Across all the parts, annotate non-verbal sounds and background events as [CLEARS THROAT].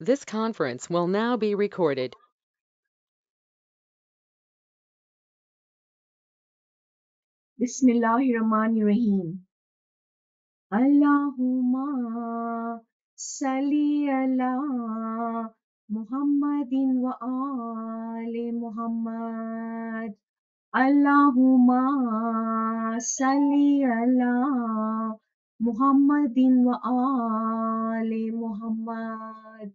This conference will now be recorded. Bismillahirrahmanirrahim. Allahumma salli ala Muhammadin wa ali Muhammad. Allahumma salli ala Muhammadin wa ali Muhammad.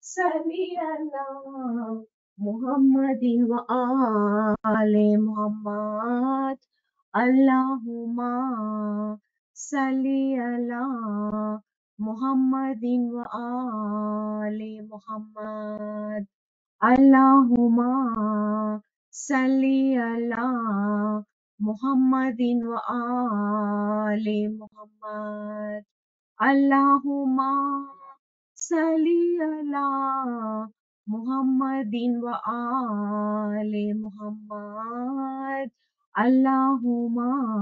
salli ala Muhammadin wa ali Muhammad. Allahumma salli ala Muhammadin wa ali Muhammad. Allahumma salli ala Muhammadin wa ali Muhammad. Allahumma salli ala Muhammadin wa ali Muhammad. Allahumma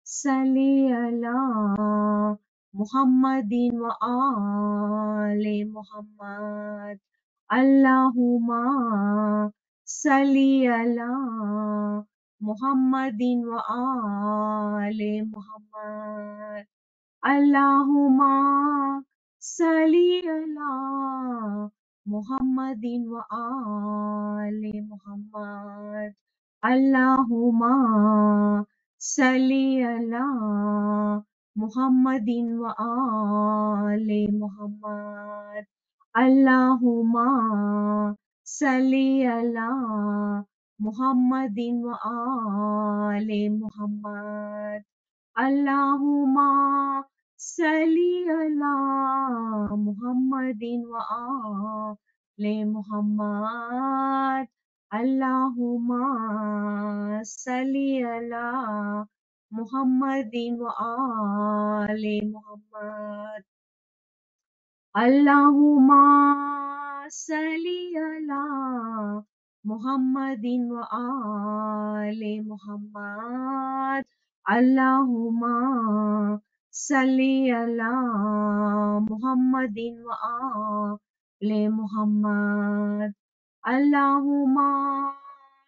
salli ala Muhammadin wa ali Muhammad. Allahumma salli ala Muhammadin wa ali Muhammad. Allahumma salli ala Muhammadin wa ali Muhammad. Allahumma salli ala Muhammadin wa ali Muhammad. Allahumma salli ala Muhammadin wa ali Muhammad. Allahumma salli ala Muhammadin wa ali Muhammad. Allahumma salli ala Muhammadin wa ali Muhammad. Allahumma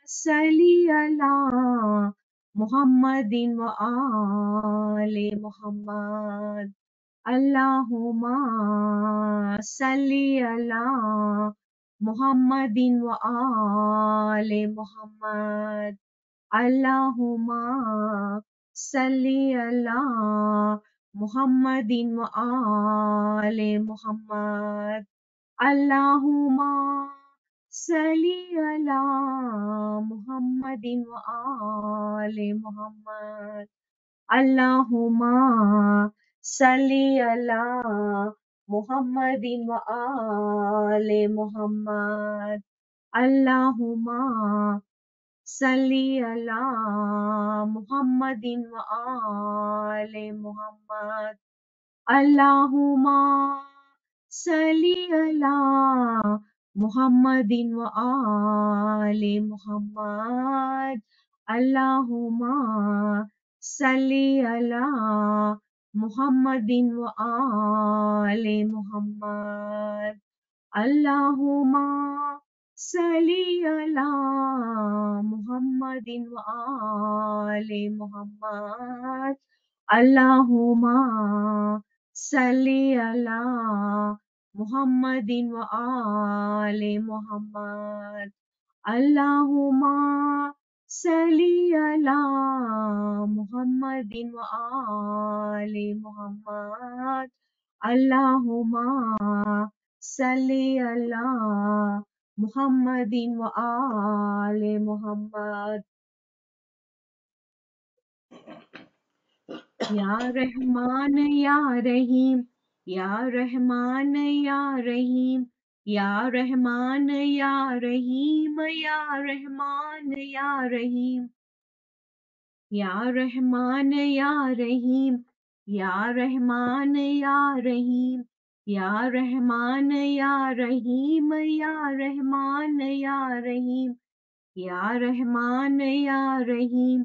salli ala Muhammadin wa ali Muhammad. Allahumma salli ala Muhammadin wa ali Muhammad. Allahumma salli ala Muhammadin wa ali Muhammad. Allahumma salli ala Muhammadin wa ali Muhammad. Allahumma ala Muhammadin wa ali Muhammad. Allahumma salli ala Muhammadin wa ali Muhammad. Allahumma salli ala Muhammadin wa ali صلي على محمد وآل محمد اللهم صل على محمد وآل محمد اللهم صل على محمد وآل محمد اللهم صل على Muhammadin wa Ali Muhammad. Ya Rahman Ya Rahim Ya Rahman Ya Rahim Ya Rahman Ya Rahim Ya Rahman Ya Rahim Ya Rahman Ya Rahim Ya Rahman Ya Rahim या रहमान या रहीम या रहमान या रहीम या रहमान या रहीम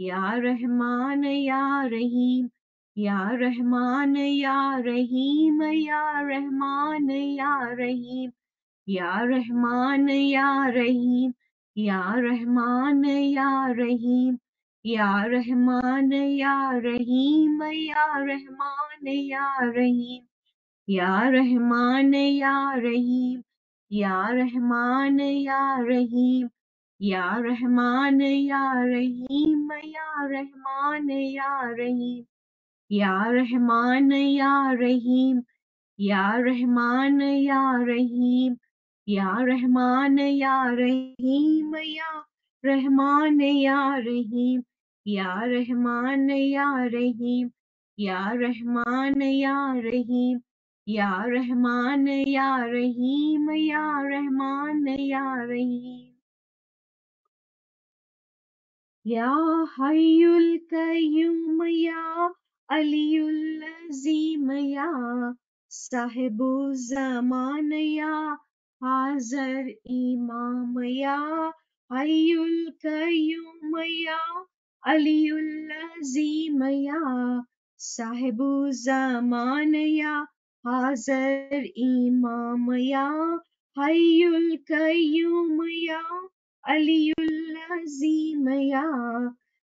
या रहमान या रहीम या रहमान या रहीम या रहमान या रहीम या रहमान या रहीम या रहमान या रहीम या रहमान या रहीम या रहमान या रहीम या रहमान या रहीम या रहमान या रहीम या रहमान या रहीम या रहमान या रहीम या रहमान या रहीम या रहमान या रहीम या रहमान या रहीम या रहमान या रहीम या रहमान या रहीम या रहमान या रहीम या रहमान, या रहीम, या रहमान, या रहीम। या हय्युल कय्यूम या अलीयुल अज़ीम, या साहिबु ज़मान, या हाज़र इमाम, या हय्युल कय्यूम या अलीयुल अज़ीम, या साहिबु ज़मान, या Hazır Imamaya, Hayul Hayyul Aliul ya Aliyul Azim ya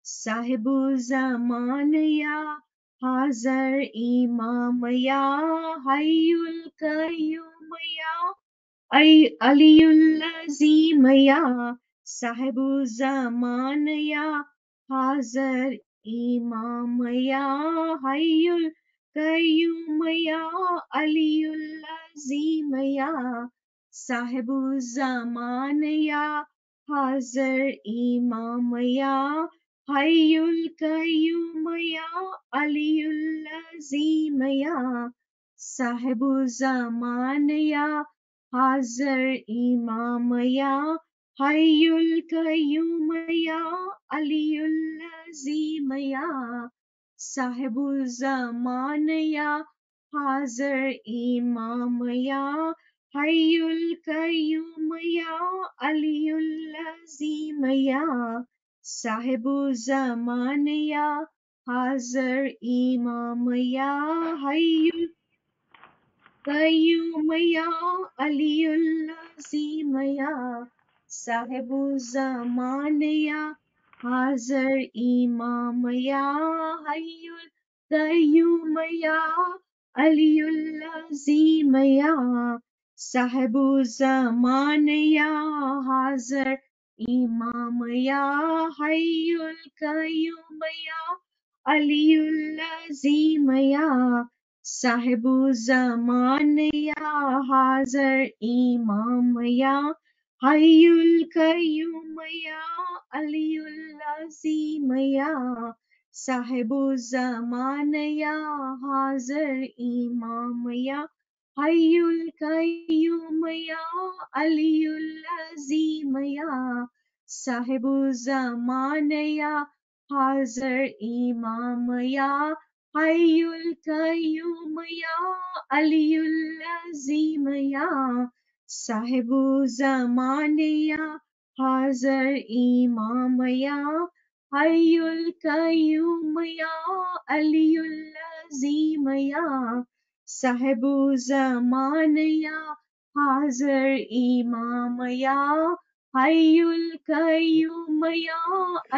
Sahibu Zaman Aliul Hazır İmam ya Hayyul Hayul. Sahibu Kayumaya Aliulazimaya Sahibu Zamanaya Hazar Imamaya Hayul Kayumaya Aliulazimaya Sahibu Zamanaya Hazar Imamaya Hayul Kayumaya Aliulazimaya साहिबुल Zaman हाजर इमाम या हयुल कयूम या अलीउल अजीम या साहिबुल हाजर इमाम या हयुल कयूम या अलीउल अजीम या साहिबुल Hazr İmam ya Hayyul Kayyum ya Aliyul Azim ya Sahibu Zaman ya Hazr İmam ya Hayyul Kayyum ya Azim ya Sahibu ya Hazır İmam ya ஹையுல் கயுமையா அலியுல் அசீமையா சாஹிபு ஜமானயா ஹாசர் இமாமையா ஹையுல் கயுமையா அலியுல் அசீமையா சாஹிபு ஜமானயா ஹாசர் இமாமையா ஹையுல் கயுமையா அலியுல் அசீமையா साहिबो जमानिया हाजर इमामया हयुल कयूमया अलियुल अजीमया साहिबो जमानिया हाजर इमामया हयुल कयूमया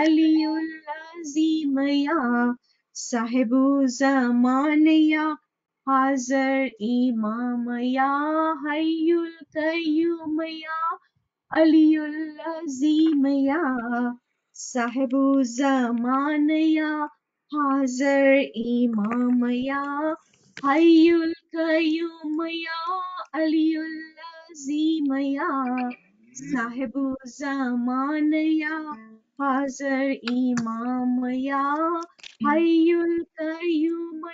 अलियुल अजीमया साहिबो जमानिया या हाजर इमाम या हय्युल कय्यूम या अलीउल अजीम या साहिबु जमान या हाजर इमाम या हय्युल कय्यूम या अलीउल अजीम या साहिबु जमान या हाजर इमाम या हय्युल कय्यूम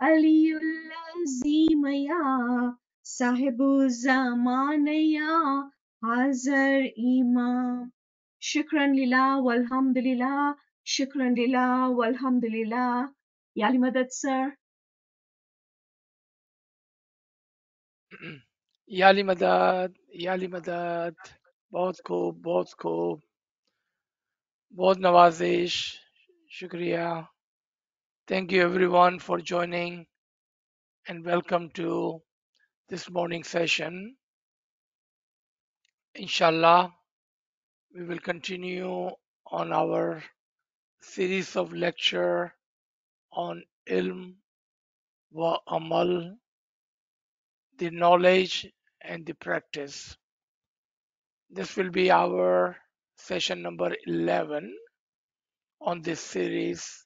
या अलीउल अजीम या साहिबु जमान या हाजर इमाम। शुक्रन लिला वल्हम्दुलिल्लाह शुक्रन लिला वल्हम्दुलिल्लाह याली मदद, सर। याली मदद याली मदद। बहुत खूब बहुत खूब। बहुत नवाजिश। शुक्रिया। Thank you everyone for joining and welcome to this morning session. Inshallah we will continue on our series of lecture on ilm wa amal the knowledge and the practice. This will be our session number 11 on this series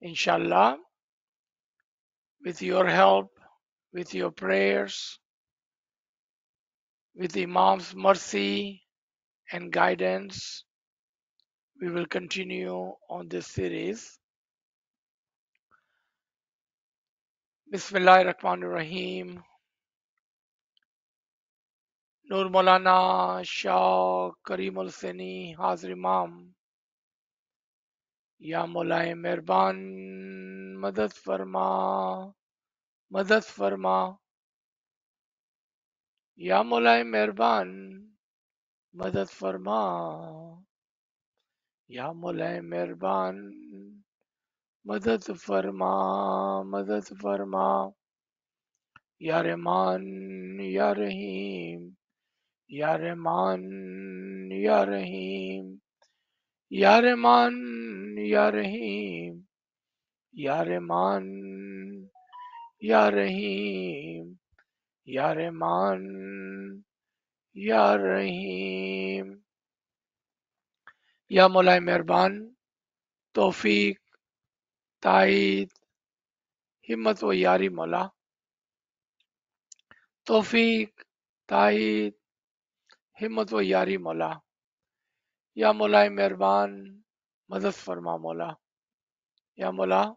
inshallah with your help with your prayers with the imam's mercy and guidance we will continue on this series. Bismillah ar-rahman rahim. Nur maulana shah karim al Hussaini hazir imam या मौलाए मेहरबान, मदद फरमा मदद फरमा। या मौलाए मेहरबान, मदद फरमा। या मौलाए मेहरबान, मदद फरमा मदद फरमा। या रहमान, या रहीम, या रहमान, या रहीम। या रहमान या रहीम या रहमान या रहीम या रहमान या रहीम या मौलाए मेहरबान, तौफीक ताईद हिम्मत व यारी मौला। तौफीक ताईद हिम्मत व यारी मौला। या मौलाए मेहरबान मदद फरमा, मौला। या मौला,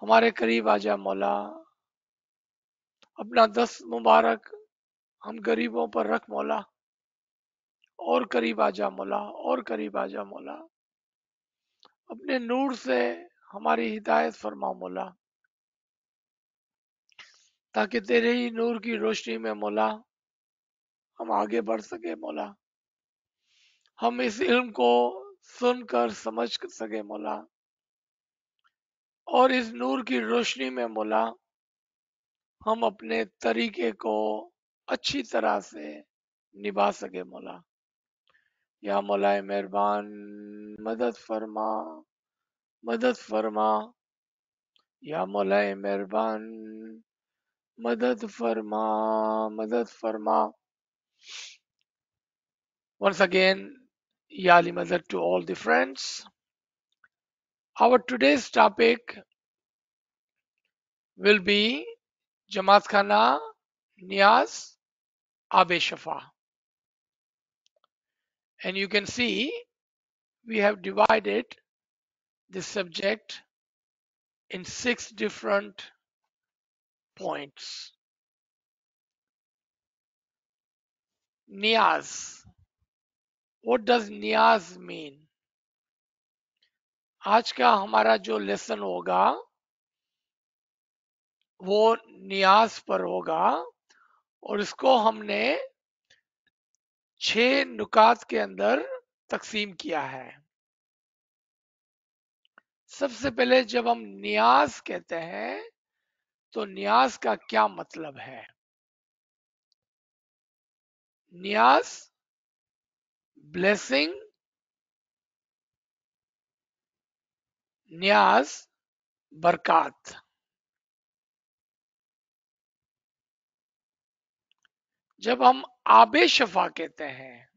हमारे करीब आ जा, मौला। अपना दस मुबारक हम गरीबों पर रख, मौला। और करीब आ जा, मौला, और करीब आ जा, मौला। अपने नूर से हमारी हिदायत फरमा, मौला। ताकि तेरे ही नूर की रोशनी में, मौला, हम आगे बढ़ सके, मौला। हम इस इल्म को सुनकर समझ सके मौला। और इस नूर की रोशनी में मौला, हम अपने तरीके को अच्छी तरह से निभा सके मौला। या मौलाए मेहरबान, मदद फरमा मदद फरमा। या मौलाए मेहरबान, मदद फरमा मदद फरमा। Once again yali madad to all the friends. Our today's topic will be jamaat khana niyaz abe shafa. And you can see we have divided this subject in six different points. Niyaz what does niyaz mean? आज का हमारा जो lesson होगा, वो नियाज पर होगा और इसको हमने छह नुकात के अंदर तकसीम किया है। सबसे पहले जब हम नियाज कहते हैं तो नियाज का क्या मतलब है? नियाज blessing, न्यास बरकत जब हम आबे शफा कहते हैं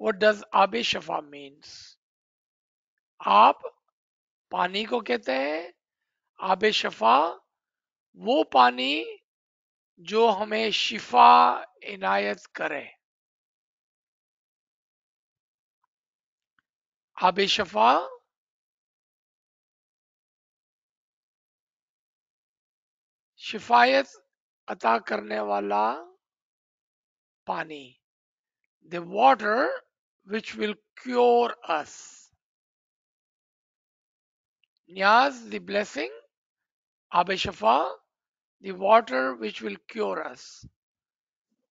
वट डज आबे शफा मीन्स आप पानी को कहते हैं आब शफा वो पानी जो हमें शिफा इनायत करे। आबे शफा शिफायत अता करने वाला पानी the water which will cure us Niyaz, the blessing Abe Shafa, the water which will cure us.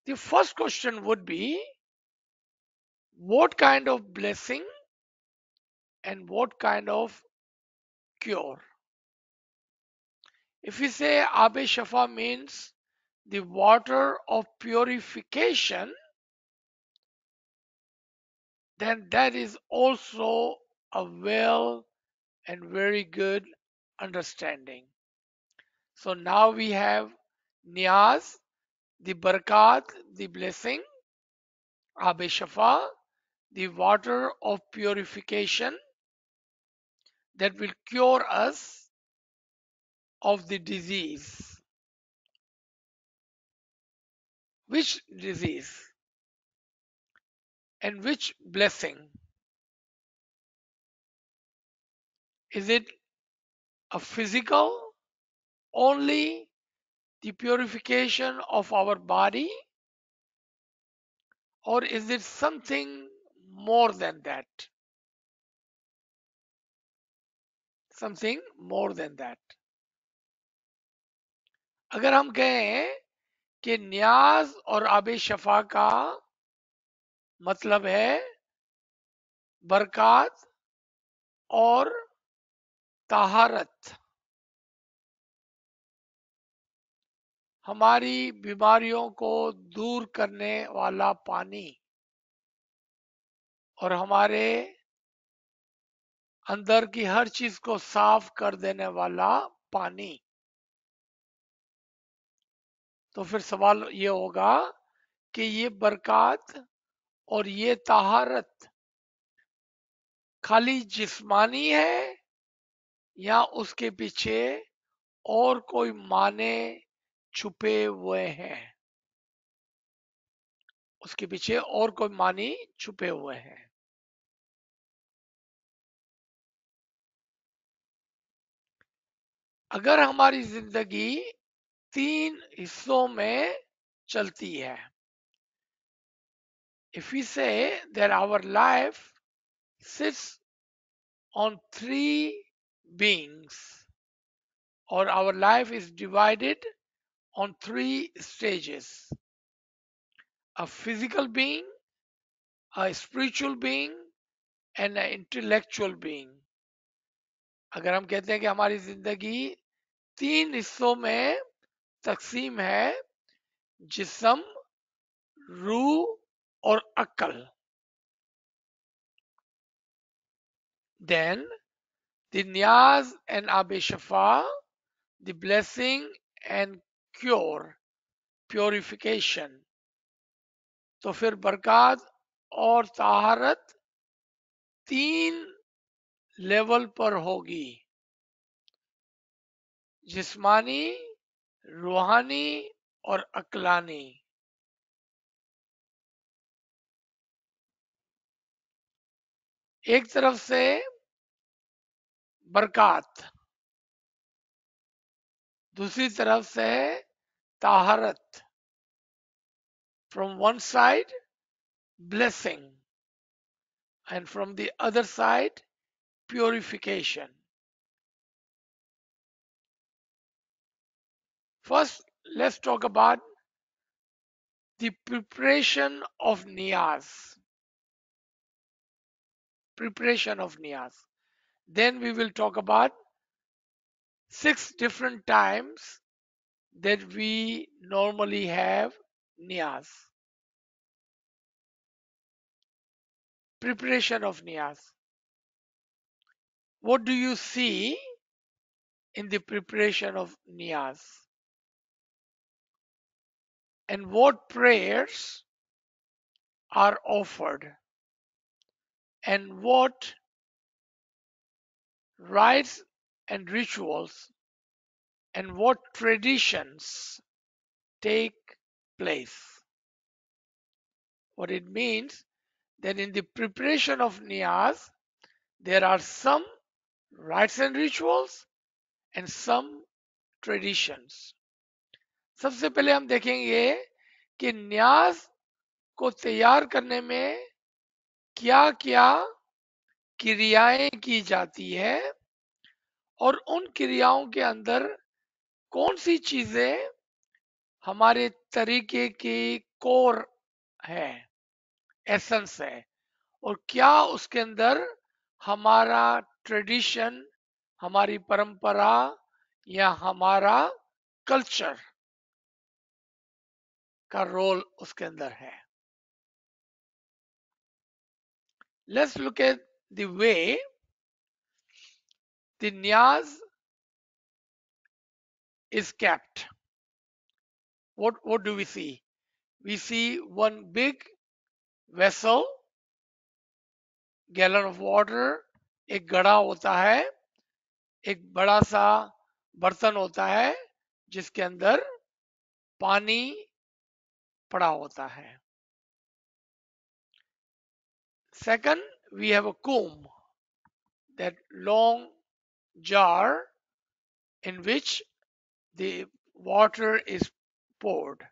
The first question would be what kind of blessing and what kind of cure? If we say Abe Shafa means the water of purification, then that is also a well and very good understanding. So now we have Niyaz, the Barakat, the blessing, Abe Shafa, the water of purification that will cure us of the disease. Which disease? And which blessing? Is it a physical only the purification of our body? Or is it something more than that? Something more than that अगर हम कहें कि न्याज और आबे शफा का मतलब है बरकत और तहारत। हमारी बीमारियों को दूर करने वाला पानी और हमारे अंदर की हर चीज़ को साफ़ कर देने वाला पानी। तो फिर सवाल ये होगा कि ये बरकत और ये तहारत खाली जिस्मानी है या उसके पीछे और कोई माने छुपे हुए हैं? उसके पीछे और कोई मानी छुपे हुए हैं। अगर हमारी जिंदगी तीन हिस्सों में चलती है if we say that our life sits on three beings or our life is divided on three stages a physical being a spiritual being and an intellectual being अगर हम कहते हैं कि हमारी जिंदगी तीन हिस्सों में तकसीम है जिसम रू और अकल। देन दिन्याज एंड आबे शफा the blessing and cure purification तो फिर बरकत और तहारत तीन लेवल पर होगी। जिस्मानी, रूहानी और अकलानी। एक तरफ़ से बरकत, दूसरी तरफ़ से ताहरत। From one side blessing and from the other side purification first let's talk about the preparation of niyaz preparation of niyaz then we will talk about six different times that we normally have niyaz. Preparation of niyaz. What do you see in the preparation of niyaz? And what prayers are offered and what rites and rituals and what traditions take place. What it means that in the preparation of Niyaz, there are some rites and rituals and some traditions. सबसे पहले हम देखेंगे कि न्यास को तैयार करने में क्या क्या क्रियाएँ की जाती है और उन क्रियाओं के अंदर कौन सी चीज़ें हमारे तरीके की कोर है, एसेंस है और क्या उसके अंदर हमारा ट्रेडिशन, हमारी परंपरा या हमारा कल्चर। का रोल उसके अंदर है। Let's look at the way the Niaz is kept what what do we see we see one big vessel gallon of water एक गड़ा होता है, एक बड़ा सा बर्तन होता है, जिसके अंदर पानी पड़ा होता है। Second we have a come that long jar in which the water is poured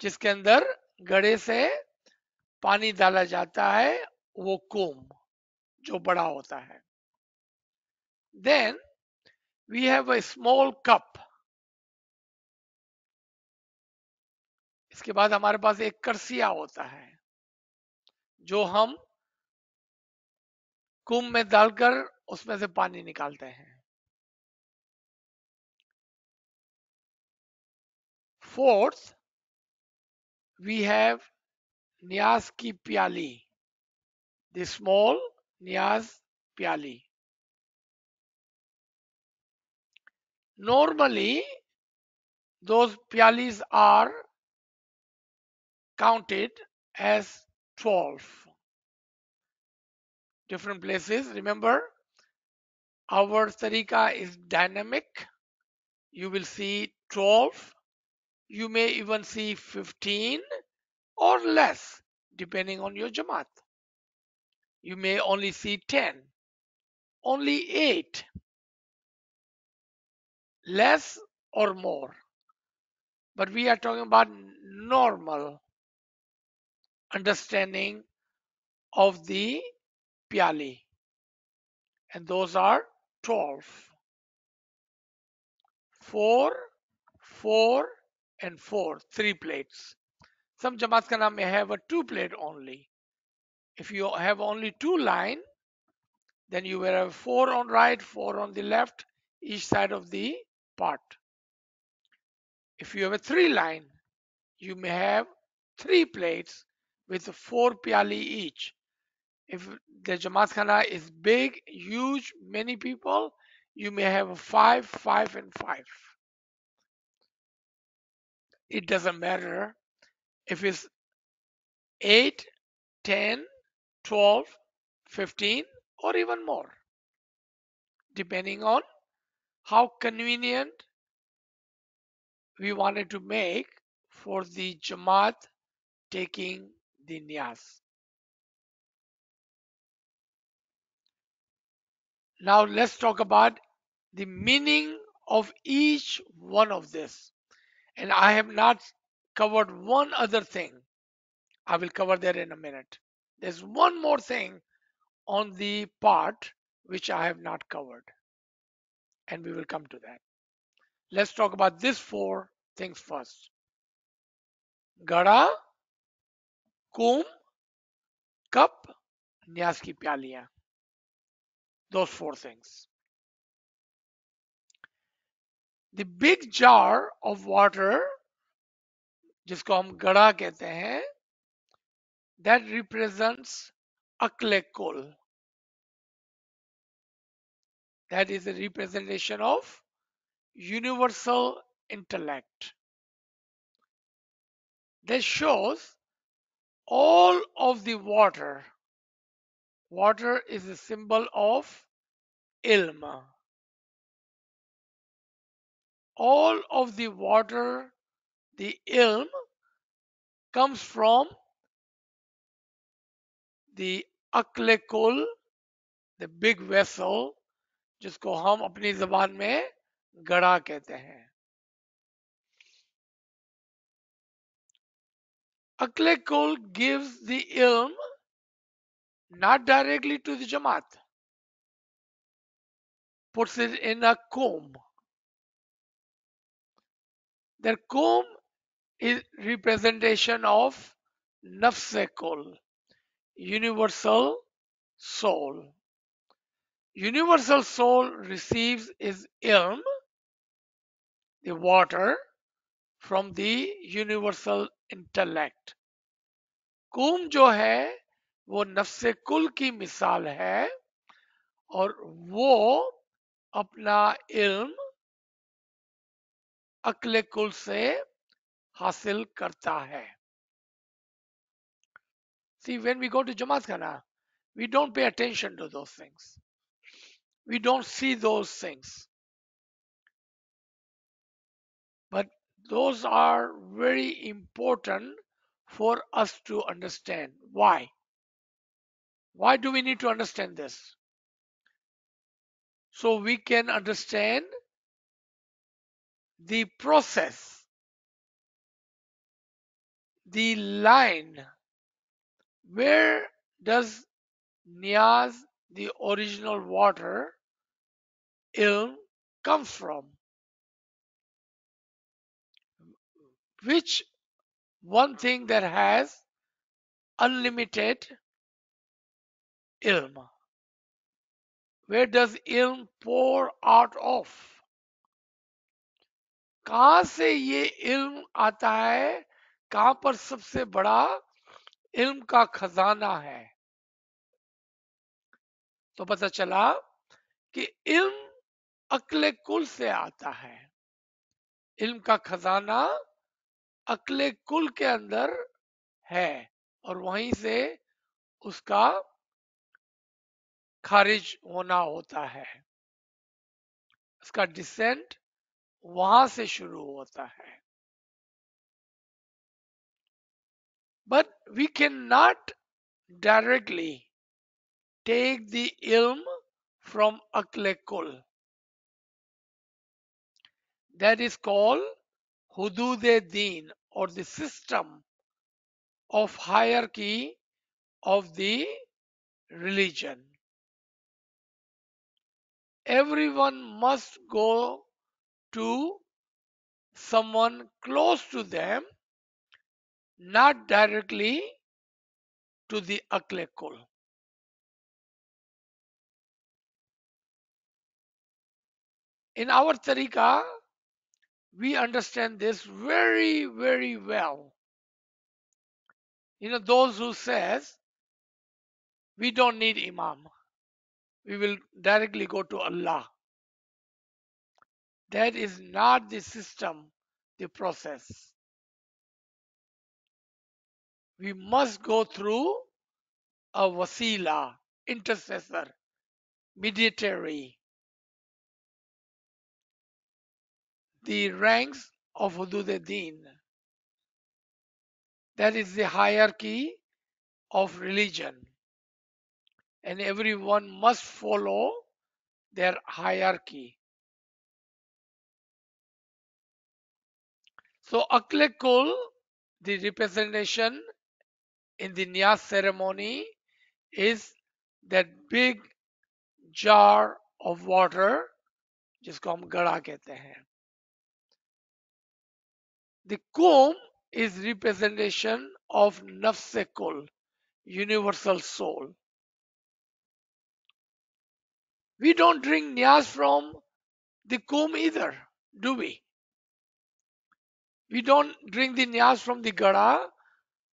जिसके अंदर गड़े से पानी डाला जाता है, वो कोम जो बड़ा होता है। Then we have a small cup इसके बाद हमारे पास एक करसिया होता है, जो हम कुंभ में डालकर उसमें से पानी निकालते हैं। फोर्थ वी हैव न्यास की प्याली द स्मॉल न्यास प्याली। Normally, those pyalis are counted as 12 different places remember? Our tarika is dynamic. You will see 12 you may even see 15 or less depending on your jamaat. You may only see 10 only 8 less or more. But we are talking about normal understanding of the pyali and those are 12 4 4 and 4 three plates. Some jamaat khana may have a two plate only. If you have only two line then you will have four on right four on the left each side of the pot if you have a three line you may have three plates with four pyali each. If the jamaat is big huge many people you may have five five and five. It doesn't matter if it's 8 10 12 15 or even more. Depending on how convenient we wanted to make for the jamaat taking niyaz now let's talk about the meaning of each one of this. And i have not covered one other thing. I will cover that in a minute. There's one more thing on the part which i have not covered. And we will come to that. Let's talk about these four things first. Gada kum cup न्यास की प्यालियां those four things the big jar of water जिसको हम गड़ा कहते हैं that represents akle kol that is a representation of universal intellect that shows all of the water. Water is a symbol of ilm. All of the water, the ilm, comes from the akle kul, the big vessel, जिसको हम अपनी जबान में गड़ा कहते हैं Akle kul gives the ilm not directly to the Jamaat, puts it in a comb. Their comb is representation of nafsekul, universal soul. Universal soul receives its ilm, the water, from the universal intellect कुम जो है वो नफसे कुल की मिसाल है और वो अपना इल्म अकले कुल से हासिल करता है see when we go to जमात खाना we don't pay attention to two things we don't see two things those are very important for us to understand. Why? Why do we need to understand this? So we can understand the process, the line. Where does Niyaz, the original water, ilm, comes from? Which one thing that has unlimited ilm? Where does ilm pour out of? कहाँ से ये इल्म आता है कहाँ पर सबसे बड़ा इल्म का खजाना है तो पता चला कि इल्म अक्ले कुल से आता है इल्म का खजाना अकले कुल के अंदर है और वहीं से उसका खारिज होना होता है। उसका डिसेंट वहाँ से शुरू होता है। But we can not directly take the इल्म फ्रॉम अकले कुल that is called hudud deen or the system of hierarchy of the religion. Everyone must go to someone close to them, not directly to the Aklekul. In our tariqa, we understand this very, very well. You know, those who says we don't need Imam, we will directly go to Allah. That is not the system, the process. We must go through a wasila, intercessor, mediatory. The ranks of Hudud Deen. That is the hierarchy of religion. And everyone must follow their hierarchy. So Akle Kul, the representation in the Niyaz ceremony is that big jar of water जिसको हम गड़ा कहते हैं the comb is representation of nafsekul, universal soul. We don't drink nyas from the comb either, do we? We don't drink the nyas from the gada,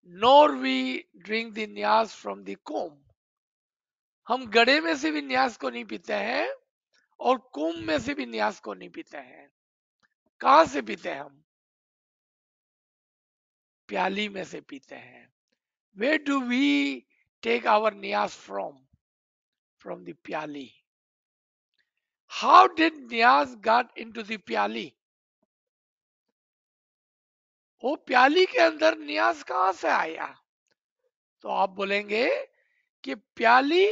nor we drink the न्यास from the comb. हम गड़े में से भी न्यास को नहीं पीते हैं और कुंभ में से भी न्यास को नहीं पीते हैं कहा से पीते हैं हम प्याली में से पीते हैं। Way do we take our न्यास फ्रॉम फ्रॉम द प्याली। हाउ डिड न्यास गॉट इनटू द प्याली? वो प्याली के अंदर न्यास कहाँ से आया? तो आप बोलेंगे कि प्याली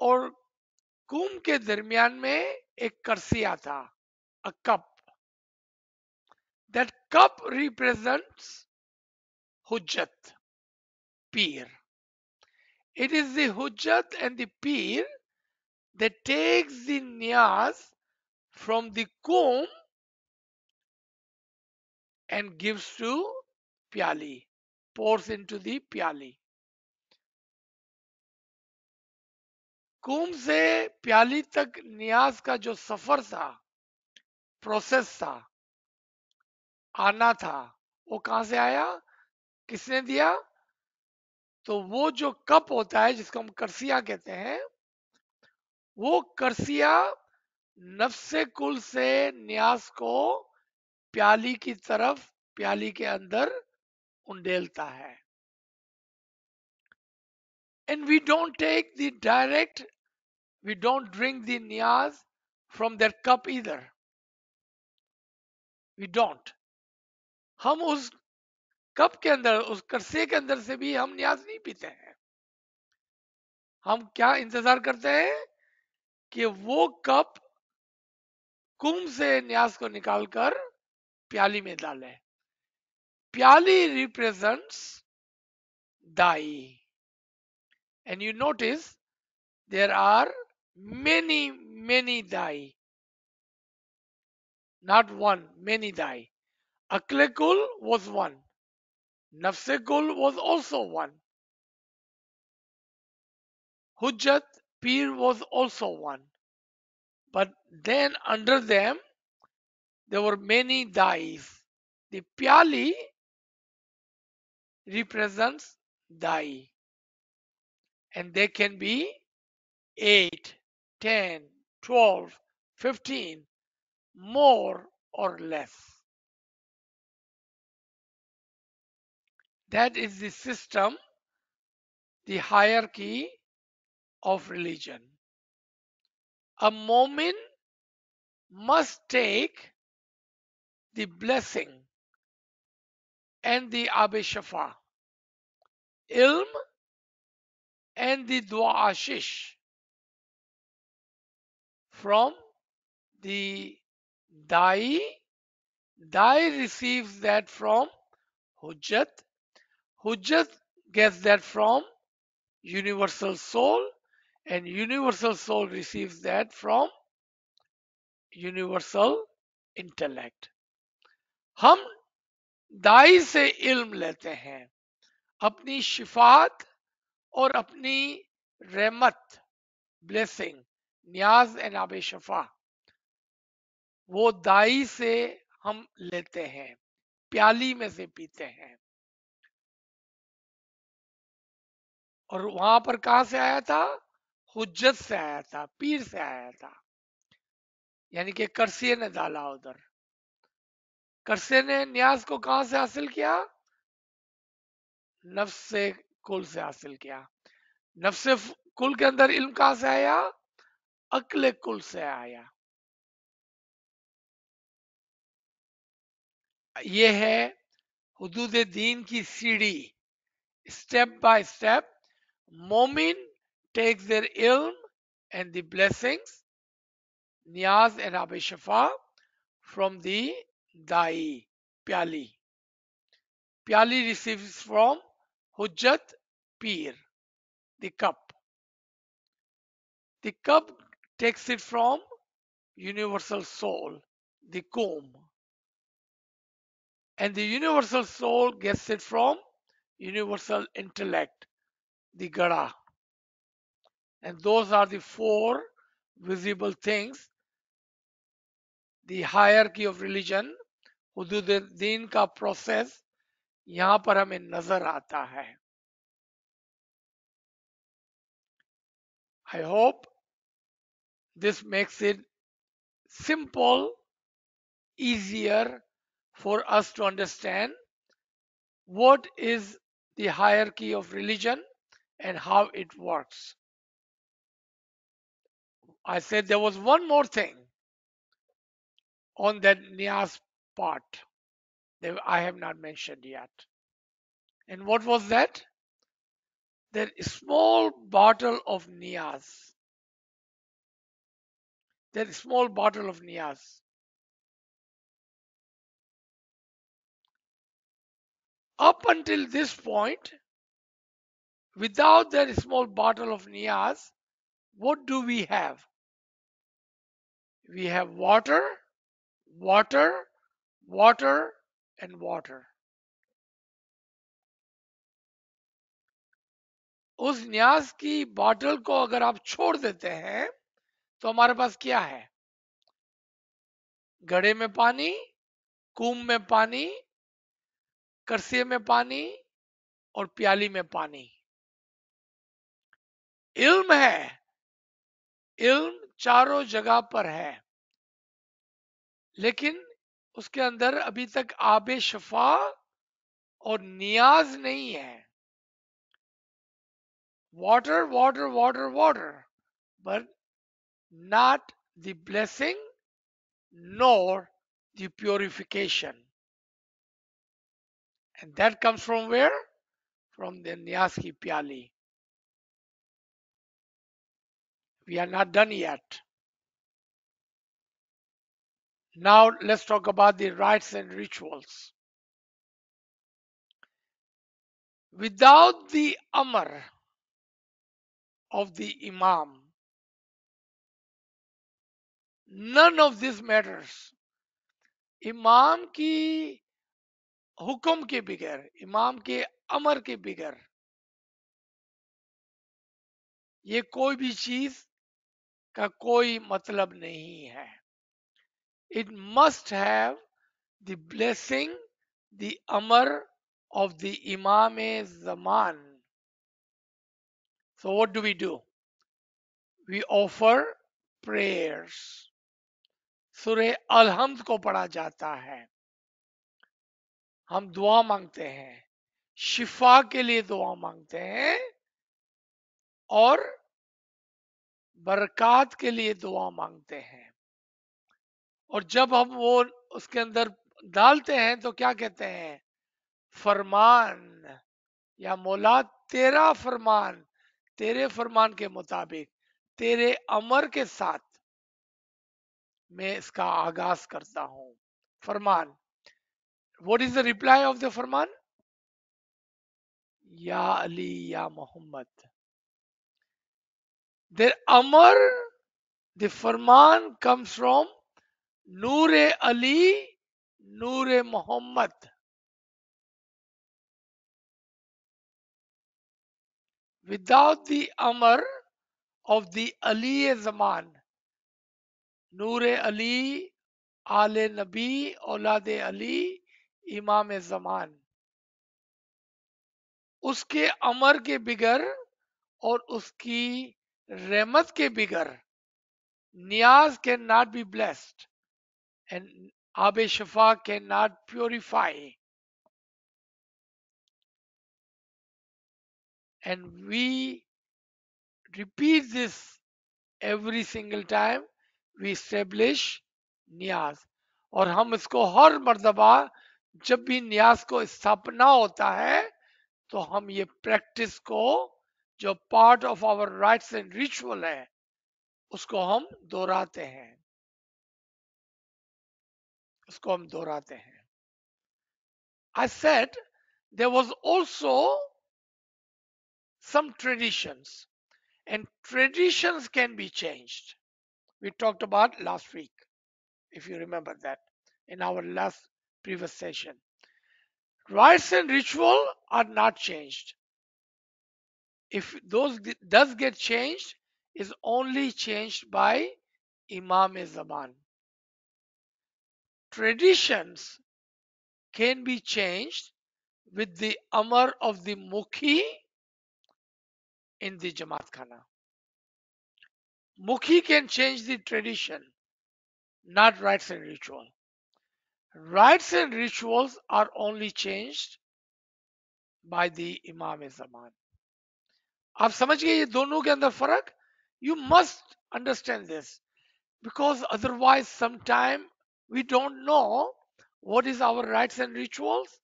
और कुंभ के दरमियान में एक करसिया था a cup that cup represents Hujjat, pir. It is the Hujjat and the pir that takes the niyaz from the comb and gives to piali, pours into the piali. Kum se piali tak niyaz ka jo safar tha, process tha, aana tha. Wo कहां से किसने दिया? तो वो जो cup होता है, जिसको हम करसिया कहते हैं, वो करसिया नफ्से कुल से न्यास को प्याली की तरफ़, प्याली के अंदर उंडेलता है। And we don't take the direct, we don't drink the niyaz from that cup either. We don't. हम उस कप के अंदर, उस करसे के अंदर से भी हम न्याज नहीं पीते हैं। हम क्या इंतज़ार करते हैं कि वो कप कुंभ से न्यास को निकालकर प्याली में डाले। प्याली रिप्रेजेंट्स दाई। And you notice there are many many dai not one, many dai aklekul was one nafsekul was also one. Hujjat pir was also one. But then under them there were many dais. The pyali represents dai. And they can be 8, 10, 12, 15, more or less. That is the system, the hierarchy of religion. A momin must take the blessing and the Abe Shafa, ilm and the dua ashish from the dai dai receives that from hujjat hujjat gets that from universal soul and universal soul receives that from universal intellect हम दाई से इल्म लेते हैं अपनी शिफात और अपनी रहमत blessing Niaz and आबे शफा वो दाई से हम लेते हैं प्याली में से पीते हैं और वहाँ पर कहा से आया था? हुज्जत से आया था, पीर से आया था। यानी कि करसिए ने डाला उधर। करसे ने न्यास को कहा से हासिल किया? नफ्स से कुल से हासिल किया। नफ्स कुल के अंदर इल्म कहा से आया? अकल कुल से आया। ये है हदूद दीन की सीढ़ी। Step by step Momin takes their ilm and the blessings, niaz and abishafa from the dai, pyali. Pyali receives from hujjat pir, the cup. The cup takes it from universal soul, the comb. And the universal soul gets it from universal intellect, the gada. And those are the four visible things. The hierarchy of religion, हदूद दीन का process यहां पर हमें नजर आता है I hope this makes it simple, easier for us to understand what is the hierarchy of religion and how it works. I said there was one more thing on that Niyaz part that I have not mentioned yet. And what was that? That small bottle of Niyaz. That small bottle of Niyaz. Up until this point, without that small bottle of Niyaz, what do we have? We have water, water, water, and water. उस न्यास की bottle को अगर आप छोड़ देते हैं तो हमारे पास क्या है घड़े में पानी कुम में पानी करसे में पानी और प्याली में पानी इल्म है, इल्म चारों जगह पर है। लेकिन उसके अंदर अभी तक आब शफा और नियाज नहीं है। Water water water water but not the blessing nor the purification and that comes from where from the नियाज की प्याली We are not done yet. Now let's talk about the rites and rituals. Without the Amar of the Imam, none of this matters. इमाम की हुक्म के बगैर इमाम के अमर के बगैर ये कोई भी चीज का कोई मतलब नहीं है it must have the blessing the Amar of the Imam Zaman. So what do we do? We offer prayers. सूर्य अलहम्द को पढ़ा जाता है हम दुआ मांगते हैं शिफा के लिए दुआ मांगते हैं और बरकत के लिए दुआ मांगते हैं। और जब हम वो उसके अंदर डालते हैं तो क्या कहते हैं? फरमान, या मौला तेरा फरमान, तेरे फरमान के मुताबिक, तेरे अमर के साथ मैं इसका आगाज़ करता हूँ। फरमान, what is the reply of the फरमान? या अली, या Mohammad. the amar the Farman comes from Noor Ali Noor Mohammad without the amar of the Ali Zaman, Noor Ali, Ale Nabi, औलाद अली इमाम जमान उसके अमर के बिगर और उसकी रहमत के बिगर नियाज can not be blessed and आब शफा can not purify and we repeat this every single time we establish न्याज और हम इसको हर मर्तबा जब भी न्याज को स्थापना होता है तो हम ये प्रैक्टिस को जो part of our rights and ritual है उसको हम दोहराते हैं उसको हम दोहराते हैं I said there was also some traditions and traditions can be changed we talked about last week if you remember that in our last previous session rites and ritual are not changed if those does get changed is only changed by imam -e zaman traditions can be changed with the amar of the mukhi in the Jamaat Khana. Mukhi can change the tradition, not rites and ritual. Rites and rituals are only changed by the Imam Zaman. आप समझ गए ये दोनों के अंदर फर्क You must understand this because otherwise sometime we don't know what is our rites and rituals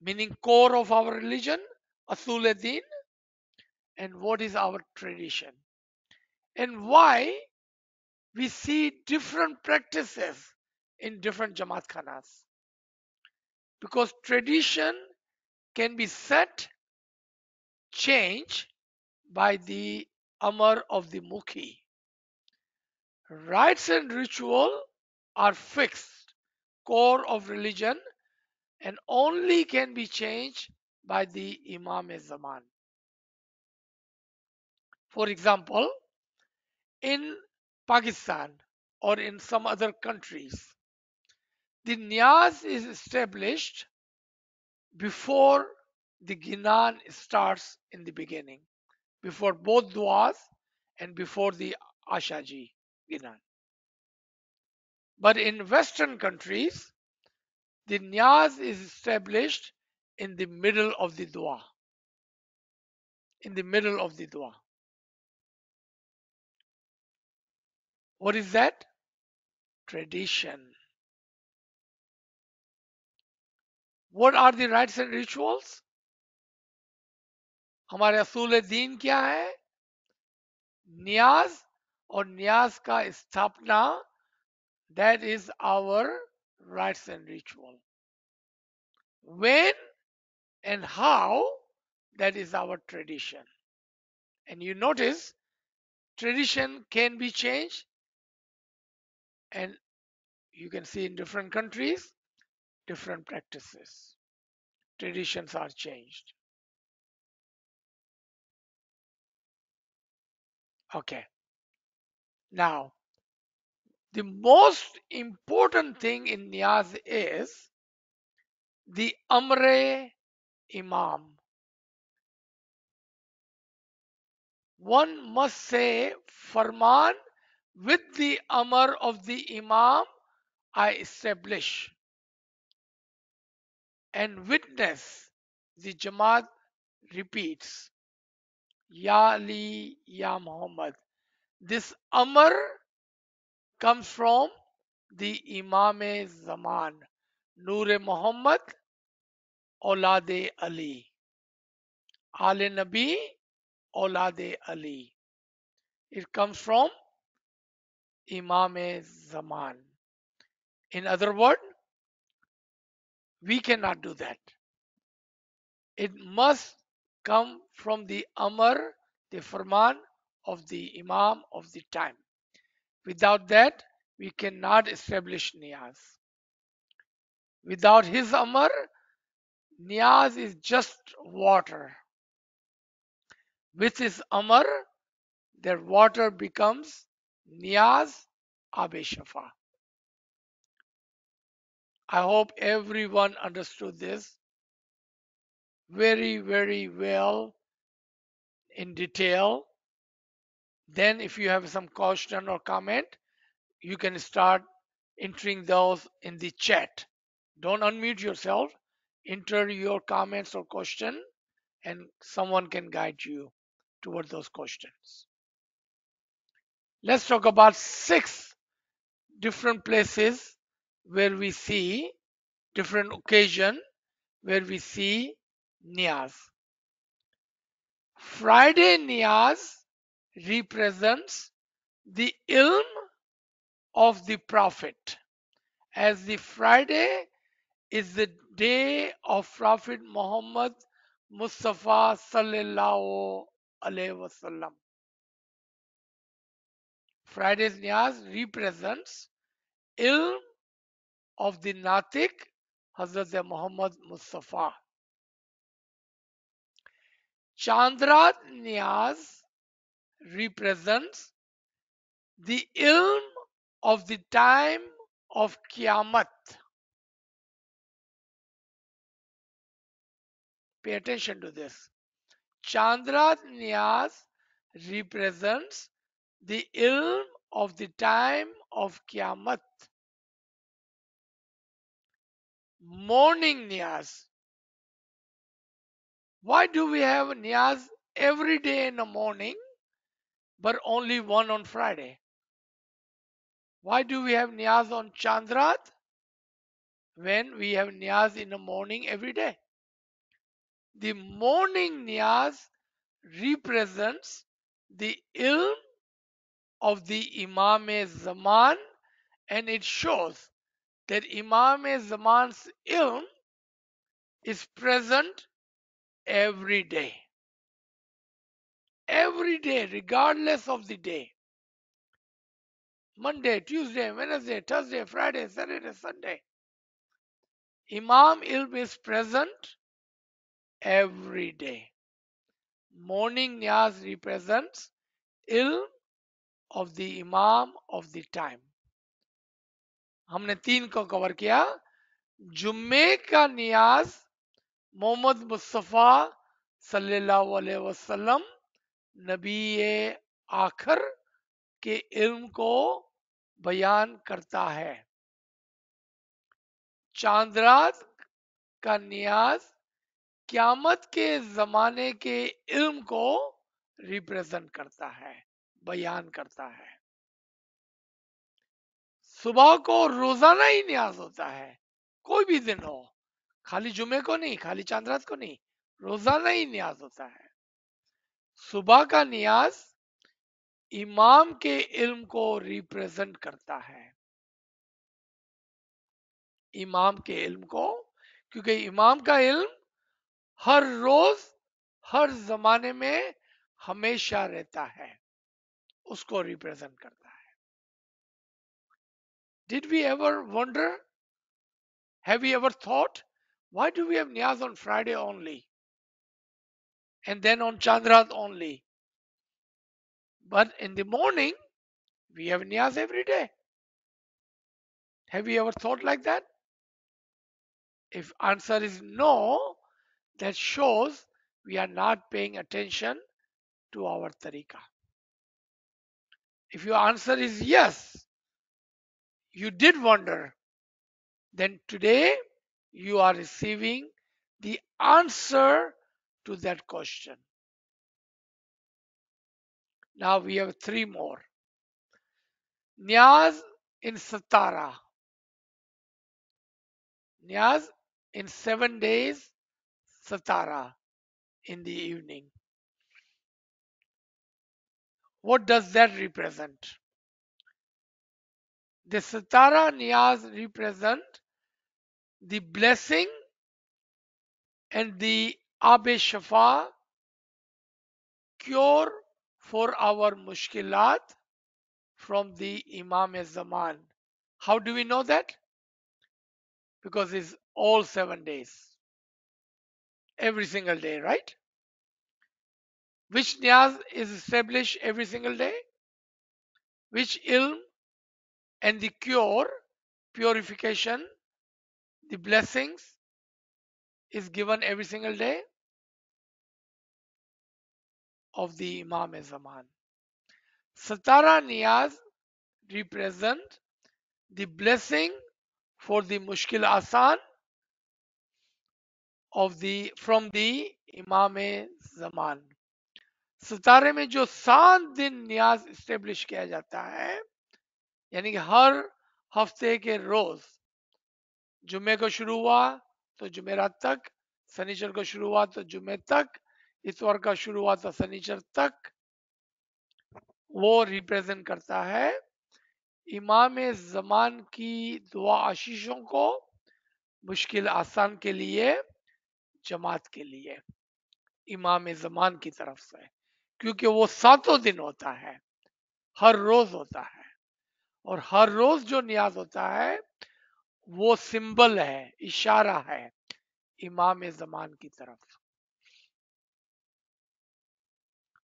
meaning core of our religion asul din and what is our tradition and why we see different practices in different jamaat khanas because tradition can be set change by the amar of the mukhi. Rites and ritual are fixed core of religion and only can be changed by the imam zaman. For example in pakistan or in some other countries the niyaz is established before the ginan starts in the beginning before both duas and before the ashaji ginan but in western countries the niyaz is established in the middle of the dua. In the middle of the dua. What is that? Tradition. What are the rites and rituals हमारे असूल दीन क्या है न्याज और न्याज का स्थापना that is our rites and ritual when and how that is our tradition and you notice tradition can be changed and you can see in different countries different practices traditions are changed Okay. Now the most important thing in niyaz is the amre imam. One must say farman with the Amr of the imam i establish and witness the jamaat repeats ya ali ya muhammad. This amar comes from the imam zaman noor muhammad aulade ali. Al nabi aulade ali. It comes from imam zaman. In other words we cannot do that. It must come from the amar the farman of the imam of the time. Without that we cannot establish niyaz. Without his amar niyaz is just water. With his amar that water becomes niyaz abe shafa. I hope everyone understood this very very well in detail. Then if you have some question or comment you can start entering those in the chat. Don't unmute yourself. Enter your comments or question and someone can guide you toward those questions. Let's talk about six different places where we see different occasion where we see niyaz friday niyaz represents the ilm of the prophet as the friday is the day of prophet muhammad mustafa sallallahu alaihi wasallam. Friday's niyaz represents ilm of the natik hazrat muhammad mustafa chandrat niyaz represents the ilm of the time of Qiyamah. Pay attention to this. Chandrat Niyaz represents the ilm of the time of Qiyamah. Morning Niyaz Why do we have niyaz every day in the morning, but only one on Friday? Why do we have niyaz on Chandrat when we have niyaz in the morning every day? The morning niyaz represents the ilm of the Imam Zaman and it shows that Imam Zaman's ilm is present every day. Every day, regardless of the day. Monday, Tuesday, Wednesday, Thursday, Friday, Saturday, Sunday. Imam ilm is present every day. Morning niyaz represents ilm of the Imam of the time. हमने तीन को cover किया जुम्मे का नियाज मोहम्मद मुस्तफ़ा सल्लल्लाहु अलैहि वसल्लम नबी आखिर के इल्म को बयान करता है। चांदरात का नियाज क्यामत के जमाने के इल्म को रिप्रेजेंट करता है, बयान करता है। सुबह को रोज़ाना ही न्याज होता है, कोई भी दिन हो। खाली जुमे को नहीं, खाली चांदरात को नहीं, रोज़ाना ही न्याज होता है सुबह का नियाज इमाम के इल्म को रिप्रेजेंट करता है इमाम के इल्म को, क्योंकि इमाम का इल्म हर रोज, हर जमाने में हमेशा रहता है, उसको रिप्रेजेंट करता है did we ever wonder? Have we ever thought? Why do we have Niyaz on Friday only? And then on Chandrat only? But in the morning, we have Niyaz every day. Have you ever thought like that? If answer is no, that shows we are not paying attention to our tariqah. If your answer is yes, you did wonder, then today you are receiving the answer to that question. Now we have three more. Niyaz in Satara. Niyaz in seven days, Satara in the evening. What does that represent? The Satara Niyaz represent the blessing and the Abe Shafa cure for our mushkilat from the Imam Zaman. How do we know that? Because it's all seven days. Every single day, right? Which niyaz is established every single day? Which ilm and the cure, purification, the blessings is given every single day of the Imam Zaman. Satara niyaz represent the blessing for the mushkil asan of the from the Imam Zaman. सितारे में जो सात दिन न्याज establish किया जाता है यानी कि हर हफ्ते के रोज जुम्मे को शुरू हुआ तो जुमेरात तक, शनिचर को शुरू हुआ तो जुमे तक इतवार का शुरू हुआ तो शनिचर तक। वो रिप्रेजेंट करता है इमाम जमान की दुआ आशीषों को मुश्किल, आसान के लिए, जमात के लिए इमाम जमान की तरफ़ से। क्योंकि वो सातों दिन होता है, हर रोज होता है। और हर रोज जो नियाज होता है वो सिंबल है, इशारा है इमाम जमान की तरफ़।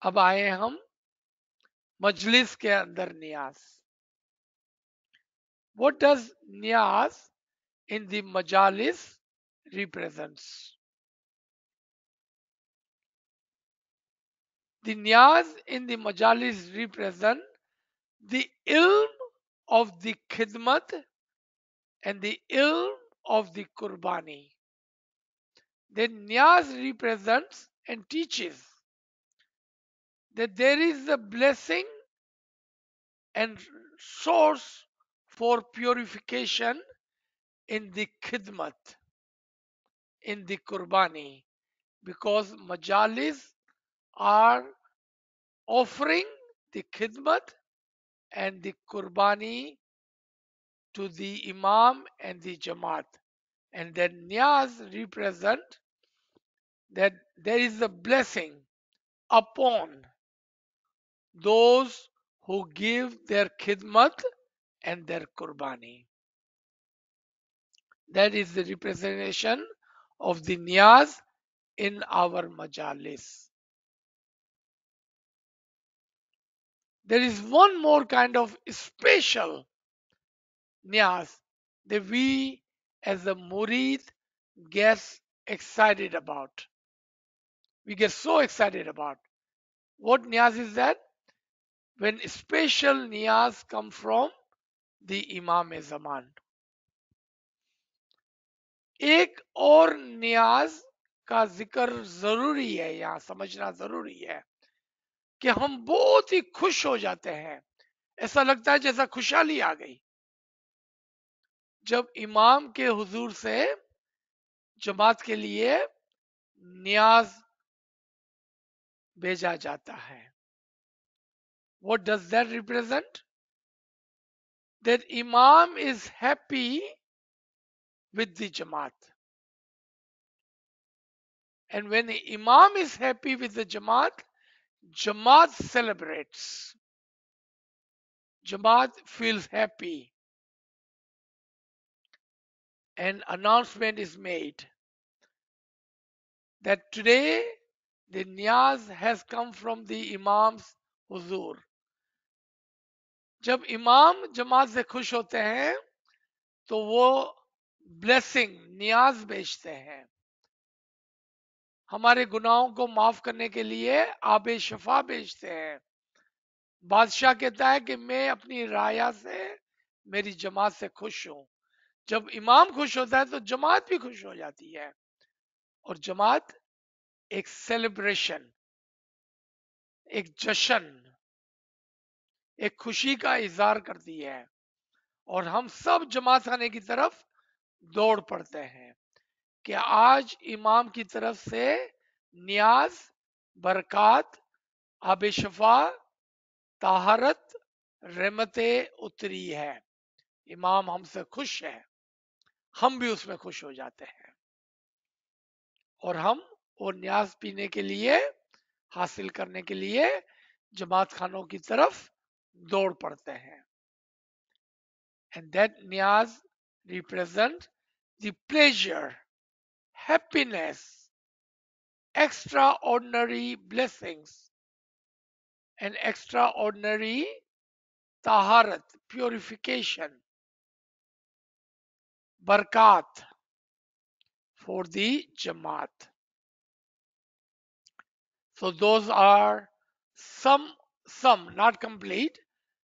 अब आए हम मजलिस के अंदर न्यास। वट डज न्यास इन दजालिस रिप्रेजेंट द न्याज इन दजालिस रिप्रेजेंट द इल्म ऑफ़ द खिदमत and the ilm of the qurbani. Then Nyaz represents and teaches that there is a blessing and source for purification in the khidmat, in the kurbani, because majalis are offering the khidmat and the kurbani to the imam and the jamaat. And then niyaz represent that there is a blessing upon those who give their khidmat and their kurbani that is the representation of the niyaz in our majalis. There is one more kind of special niyaz that we as a murid gets excited about. We get so excited about. What niyaz is that? When special niyaz come from the Imam Zaman. एक और नियाज का ज़िक्र ज़रूरी है यहाँ समझना ज़रूरी है कि हम बहुत ही खुश हो जाते हैं ऐसा लगता है जैसा खुशहाली आ गई जब इमाम के हुजूर से जमात के लिए न्याज भेजा जाता है। What does that represent that imam is happy with the Jamaat and when imam is happy with the जमात जमात celebrates Jamaat feels happy an announcement is made that today the niyaz has come from the imam's huzur जब इमाम जमात से खुश होते हैं तो वो blessing नियाज बेचते हैं हमारे गुनाहों को माफ करने के लिए आब शफा बेचते हैं बादशाह कहता है कि मैं अपनी राया से मेरी जमात से खुश हूं जब इमाम खुश होता है तो जमात भी खुश हो जाती है। और जमात एक सेलिब्रेशन एक जश्न, एक खुशी का इजहार करती है। और हम सब जमात खाने की तरफ़ दौड़ पड़ते हैं कि आज इमाम की तरफ़ से न्याज, बरकत आब शफा ताहरत, रहमते उतरी है। इमाम हमसे खुश है। हम भी उसमें खुश हो जाते हैं। और हम वो न्यास पीने के लिए, हासिल करने के लिए जमात खानों की तरफ़ दौड़ पड़ते हैं। And that Niaz represent pleasure happiness extraordinary blessings and extraordinary ताहारत purification barakat for the jamaat so those are some some not complete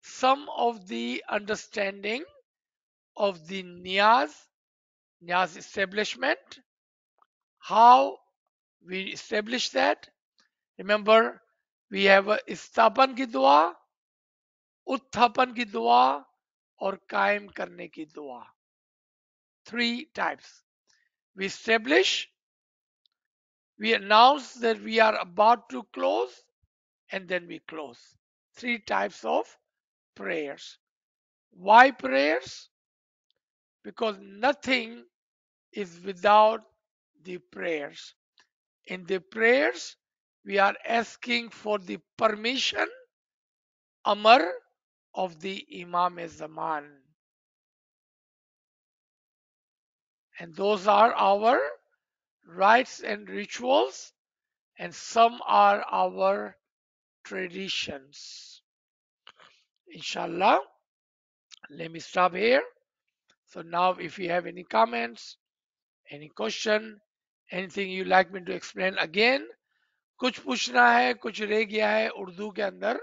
some of the understanding of the niyaz niyaz establishment how we establish that remember we have a istapan की दुआ उत्थापन की दुआ और कायम करने की दुआ three types we establish we announce that we are about to close and then we close. Three types of prayers. Why prayers? Because nothing is without the prayers. In the prayers we are asking for the permission amar of the imam zaman and those are our rites and rituals and some are our traditions inshallah let me stop here so now if you have any comments any question anything you like me to explain again कुछ पूछना है कुछ रह गया है उर्दू के अंदर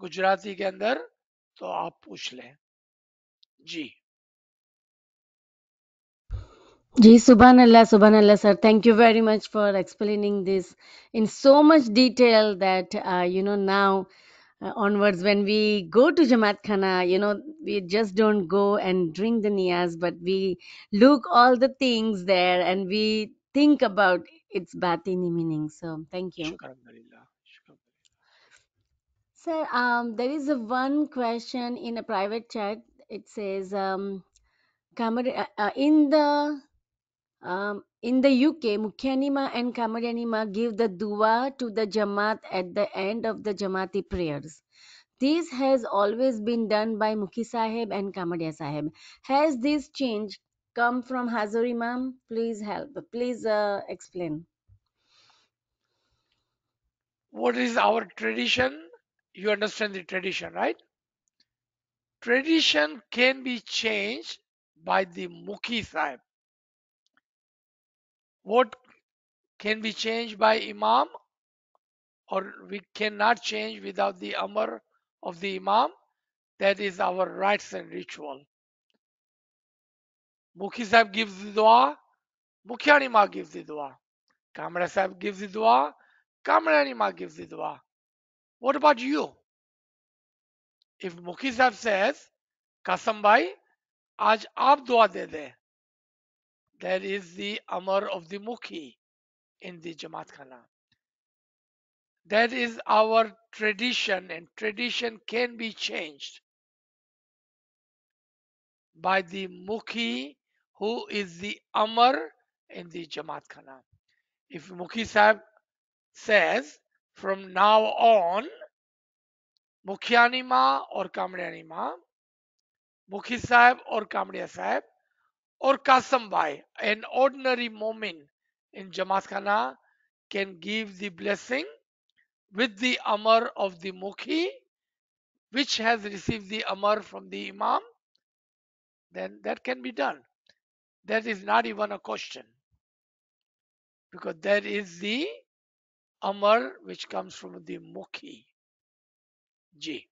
गुजराती के अंदर तो आप पूछ लें जी Ji, Subhanallah, Subhanallah, sir. Thank you very much for explaining this in so much detail that, uh, you know, now uh, onwards, when we go to Jamaat Khana, you know, we just don't go and drink the niyaz, but we look all the things there and we think about its batini meaning. So, thank you. Shukr Alhamdulillah. Shukr. Sir, um, there is a one question in a private chat. It says, um, Kamar- uh, uh, in the Um, in the UK, Mukyanima and Kamaryanima give the dua to the Jamaat at the end of the Jamaati prayers. This has always been done by Mukhi Sahib and Kamarya Sahib. Has this change come from Hazur Imam? Please help. Please uh, explain. What is our tradition? You understand the tradition, right? Tradition can be changed by the Mukhi Sahib what can be changed by imam or we cannot change without the amr of the imam? That is our rites and ritual. Mukhi sahib gives the dua mukhiyani ma gives the dua. Kamra sahib gives the dua kamrani ma gives the dua. What about you? If mukhi sahib says kasam bhai aaj aap dua de de that is the amar of the mukhi in the jamaat khana that is our tradition and tradition can be changed by the mukhi who is the amar in the jamaat khana if mukhi sahib says from now on mukhyani ma or kamriyani ma mukhi sahib or kamriya sahib or Kasambai, an ordinary momin in jamaat khana can give the blessing with the Amar of the Mukhi, which has received the Amar from the Imam, then that can be done. That is not even a question because that is the Amar which comes from the Mukhi. Ji.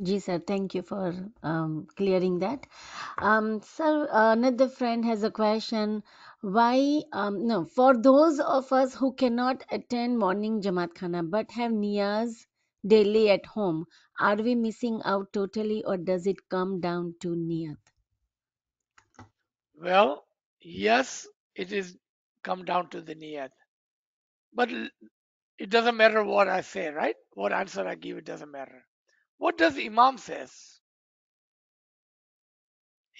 Ji sir, thank you for um, clearing that. Um, sir, another friend has a question. Why, um, no, for those of us who cannot attend morning Jamaat Khana but have niyaz daily at home, are we missing out totally or does it come down to niyat? Well, yes, it is come down to the niyat. But it doesn't matter what I say, right? What answer I give, it doesn't matter. What does Imam says?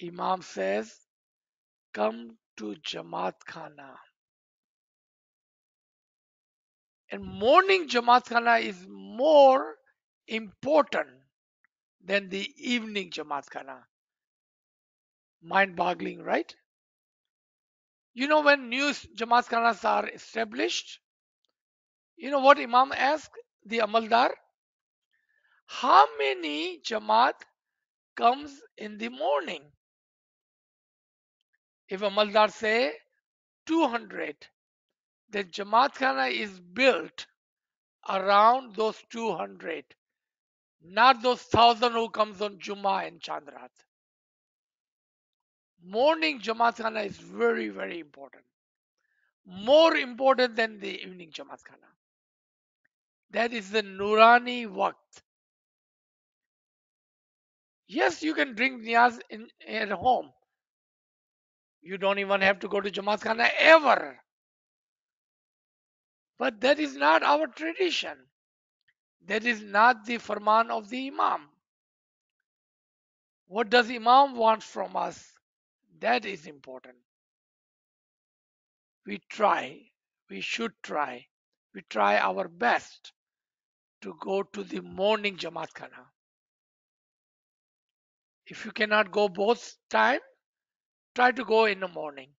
Imam says, come to Jamaat Khana. And morning Jamaat Khana is more important than the evening Jamaat Khana. Mind boggling, right? You know, when new Jamaat Khanas are established, you know what Imam asked the Amaldar? How many Jamaat comes in the morning? If Amaldar say 200, then Jamaat Khana is built around those 200, not those thousand who comes on Juma and Chandrat. Morning Jamaat Khana is very, very important. More important than the evening Jamaat Khana. That is the Nurani Waqt. Yes, you can drink Niyaz in, at home. You don't even have to go to Jamaat Khana ever. But that is not our tradition. That is not the farman of the Imam. What does Imam want from us? That is important. We try, we should try, we try our best to go to the morning Jamaat Khana. If you cannot go both time, try to go in the morning.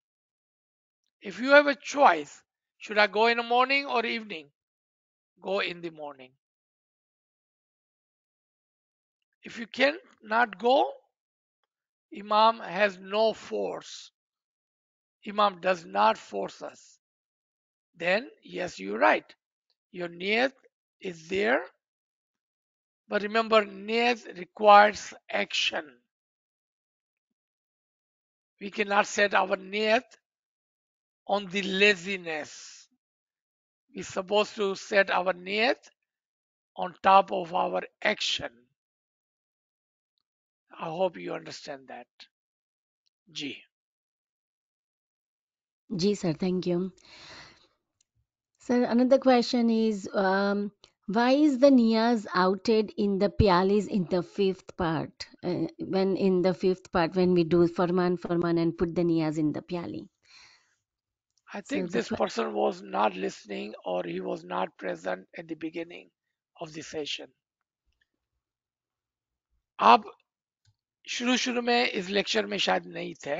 If you have a choice, should I go in the morning or evening? Go in the morning. If you cannot go, Imam has no force. Imam does not force us. Then, yes, you're right. Your niyat is there. But remember, niyat requires action. We cannot set our niyat on the laziness. We're supposed to set our niyat on top of our action. I hope you understand that. G. Ji, sir. Thank you. Sir, another question is um, why is the niyaz outed in the pialis in the fifth part? Uh, when in the fifth part, when we do farman, farman, and put the niyaz in the piali. I So think the this que- person was not listening or he was not present at the beginning of the session. आप शुरू शुरू में इस lecture में शायद नहीं थे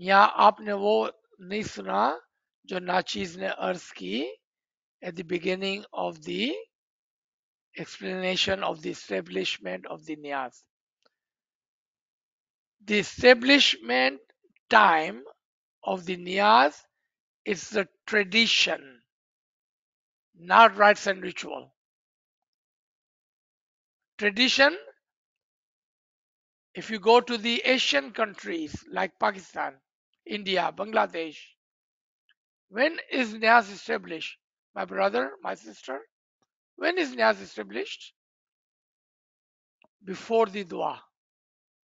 या आपने वो नहीं सुना जो नाचीज ने अर्ज की at the beginning of the explanation of the establishment of the niyaz. The establishment time of the niyaz is the tradition, not rites and ritual. Tradition, if you go to the Asian countries like Pakistan, India, Bangladesh, when is niyaz established? My brother, my sister, when is niyaz established? Before the dua,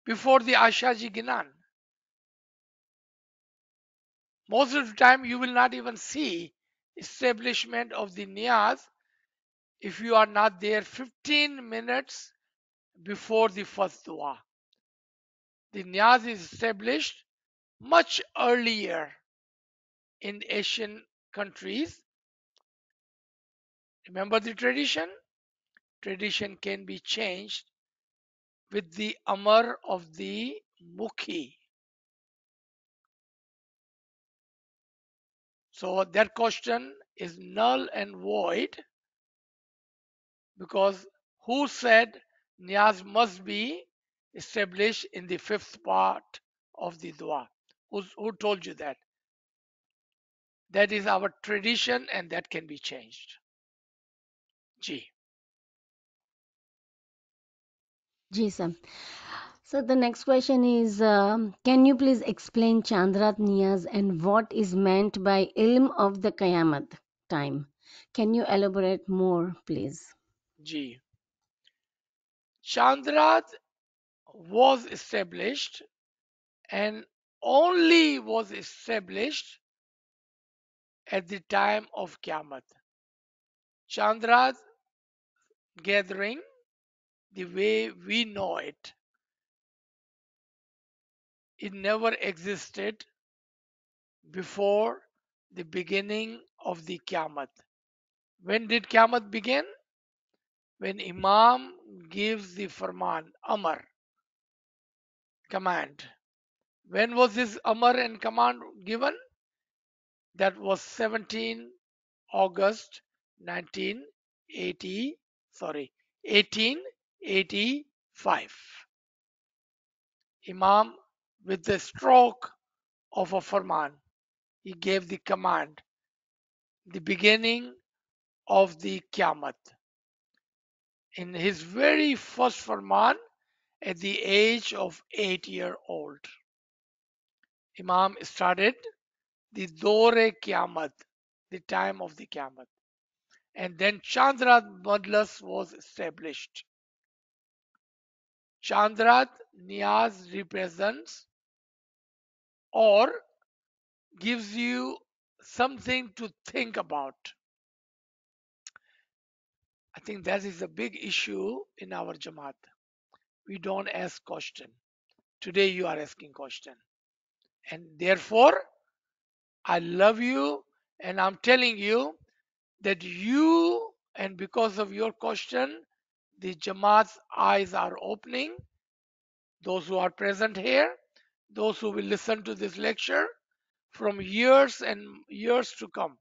before the Ashaji Ginan. Most of the time, you will not even see establishment of the niyaz if you are not there 15 minutes before the first dua. The niyaz is established much earlier in Asian countries. Remember the tradition? Tradition can be changed with the amar of the mukhi. So that question is null and void because who said niyaz must be established in the fifth part of the dua? Who's, who told you that? That is our tradition and that can be changed. G. Ji, sir. So the next question is, um, can you please explain Chandrat Niyaz and what is meant by ilm of the Qayamat time? Can you elaborate more, please? G. Chandrat was established and only was established at the time of Qiyamah. Chandrat gathering, the way we know it, it never existed before the beginning of the Qiyamah. When did Qiyamah begin? When Imam gives the Farman, Amar, command. When was this Amar and command given? That was 17 August 1980, sorry, 1885. Imam, with the stroke of a Farman, he gave the command, the beginning of the Qiyamah. In his very first Farman, at the age of eight year old, Imam started the Dore Qiyamah, the time of the Qiyamah. And then Chandrat Madlas was established. Chandrat Niyaz represents or gives you something to think about. I think that is a big issue in our Jamaat. We don't ask question. Today you are asking question. And therefore, I love you and I'm telling you that you and because of your question, the Jamaat's eyes are opening. Those who are present here, those who will listen to this lecture from years and years to come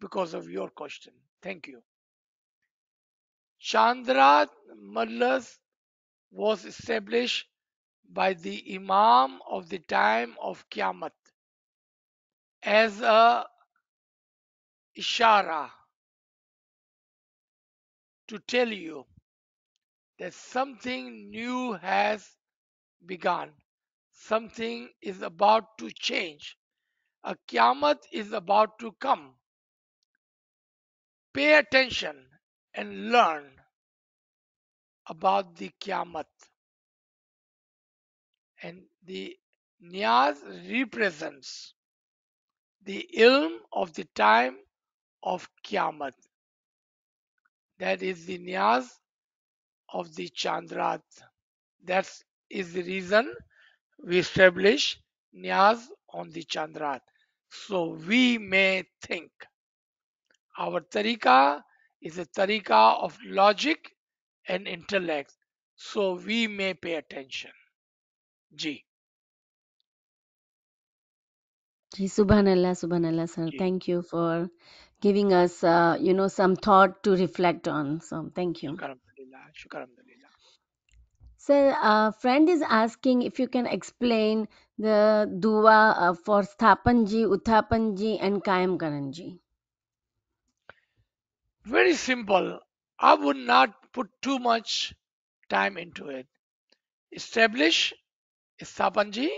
because of your question. Thank you. Chandra Madlas was established by the Imam of the time of Qiyamah as a ishara to tell you that something new has begun. Something is about to change. A Qiyamah is about to come. Pay attention and learn about the Qiyamah. And the Niyaz represents the ilm of the time of Qiyamah. That is the Niyaz of the Chandrat. That is the reason we establish Niyaz on the Chandrat. So we may think. Our tariqa is a tariqa of logic and intellect. So we may pay attention. Ji. Ji, Subhanallah, Subhanallah, sir. Ji. Thank you for giving us, uh, you know, some thought to reflect on. So thank you. Shukar alhamdulillah. Shukar alhamdulillah. Sir, a friend is asking if you can explain the dua uh, for Sthapanji, Utthapanji, and Kayam Karanji. Very simple. I would not put too much time into it. Establish Isthapanji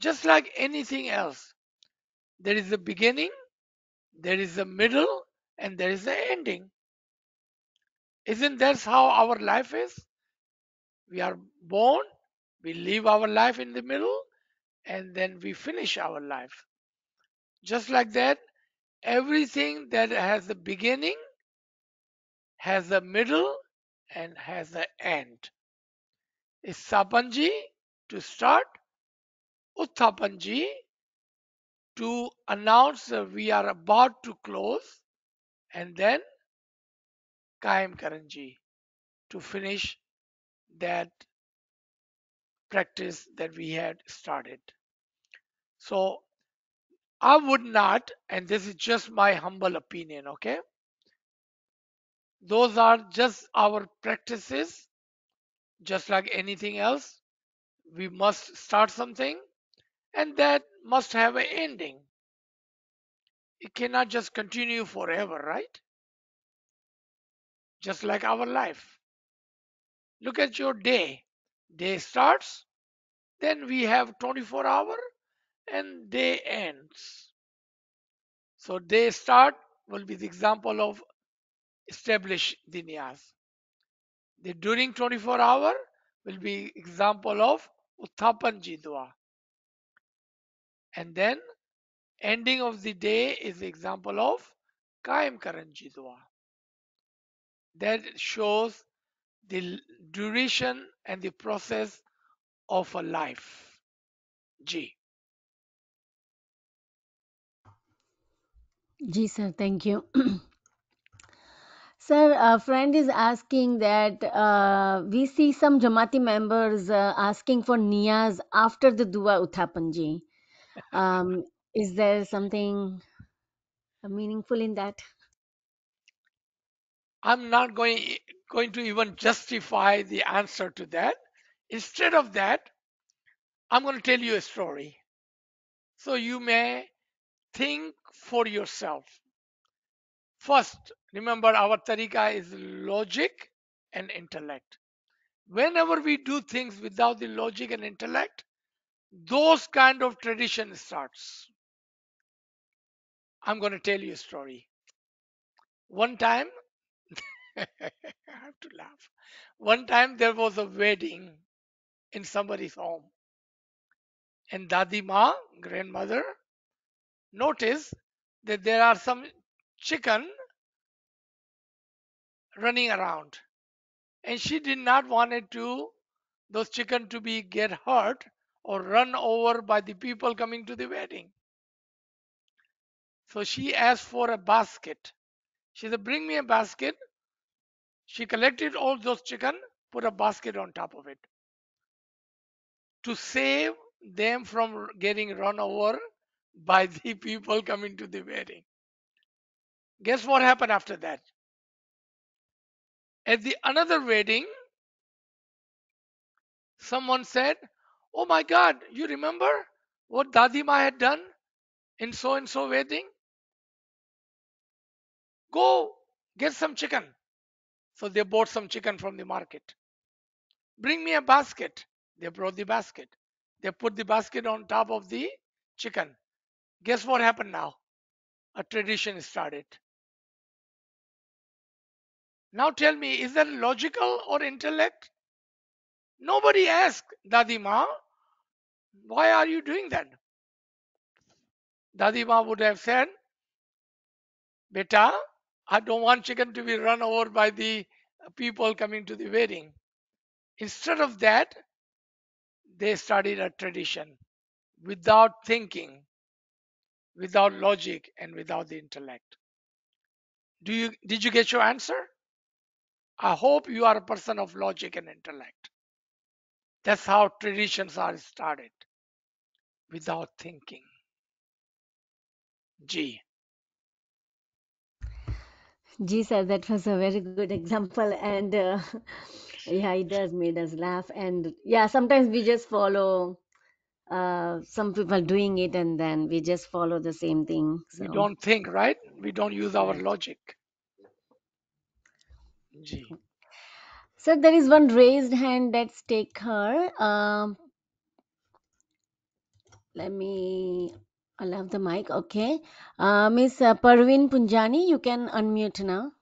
just like anything else. There is a beginning, there is a middle, and there is an ending. Isn't that how our life is? We are born, we live our life in the middle, and then we finish our life. Just like that, everything that has a beginning has a middle and has an end. Is Sapanji to start, Utthapanji to announce that we are about to close, and then Kaim Karanji to finish that practice that we had started. So I would not, and this is just my humble opinion, okay? Those are just our practices, just like anything else. We must start something, and that must have an ending. It cannot just continue forever, right? Just like our life. Look at your day. Day starts, then we have 24 hour, and day ends. So day start will be the example of establish the niyaz. The during 24 hour will be example of utthapanji dua. And then ending of the day is the example of kaim karanji dua. That shows the duration and the process of a life. G. Ji, sir. Thank you. [CLEARS THROAT] Sir, a friend is asking that uh, we see some Jamati members uh, asking for niyaz after the dua Utthapanji. Um, is there something meaningful in that? I'm not going going to even justify the answer to that. Instead of that, I'm going to tell you a story. So you may think for yourself. First, remember our tariqa is logic and intellect. Whenever we do things without the logic and intellect, those kind of tradition starts. I'm going to tell you a story. One time, [LAUGHS] I have to laugh. One time there was a wedding in somebody's home, and Dadi Ma, grandmother, noticed that there are some chicken running around, and she did not want it to those chicken to be get hurt or run over by the people coming to the wedding. So she asked for a basket. She said, "Bring me a basket." She collected all those chicken, put a basket on top of it to save them from getting run over [LAUGHS] by the people coming to the wedding. Guess what happened after that? At the another wedding, someone said, Oh my God, you remember what Dadima had done in so and so wedding? Go get some chicken. So they bought some chicken from the market. Bring me a basket. They brought the basket. They put the basket on top of the chicken. Guess what happened now? A tradition started. Now tell me, is that logical or intellect? Nobody asked Dadima, why are you doing that? Dadima would have said, Beta, I don't want chicken to be run over by the people coming to the wedding. Instead of that, they started a tradition without thinking, without logic, and without the intellect. Do you did you get your answer? I hope you are a person of logic and intellect. That's how traditions are started without thinking. G. G sir, that was a very good example, and uh, yeah, it does made us laugh. And yeah, sometimes we just follow uh, some people doing it, and then we just follow the same thing. We don't think, right? We don't use our logic. G. So there is one raised hand. Let's take her. Um, let me allow the mic. Okay, uh, Miss uh, Parveen Punjani, you can unmute now.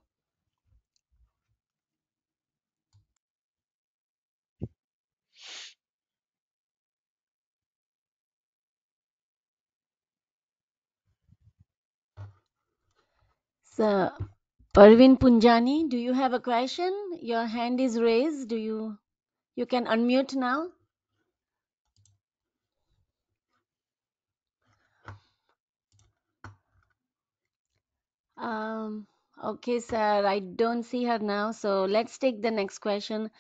So Parveen Punjani, do you have a question? Your hand is raised. Do you you can unmute now? Um, okay, sir. I don't see her now. So let's take the next question.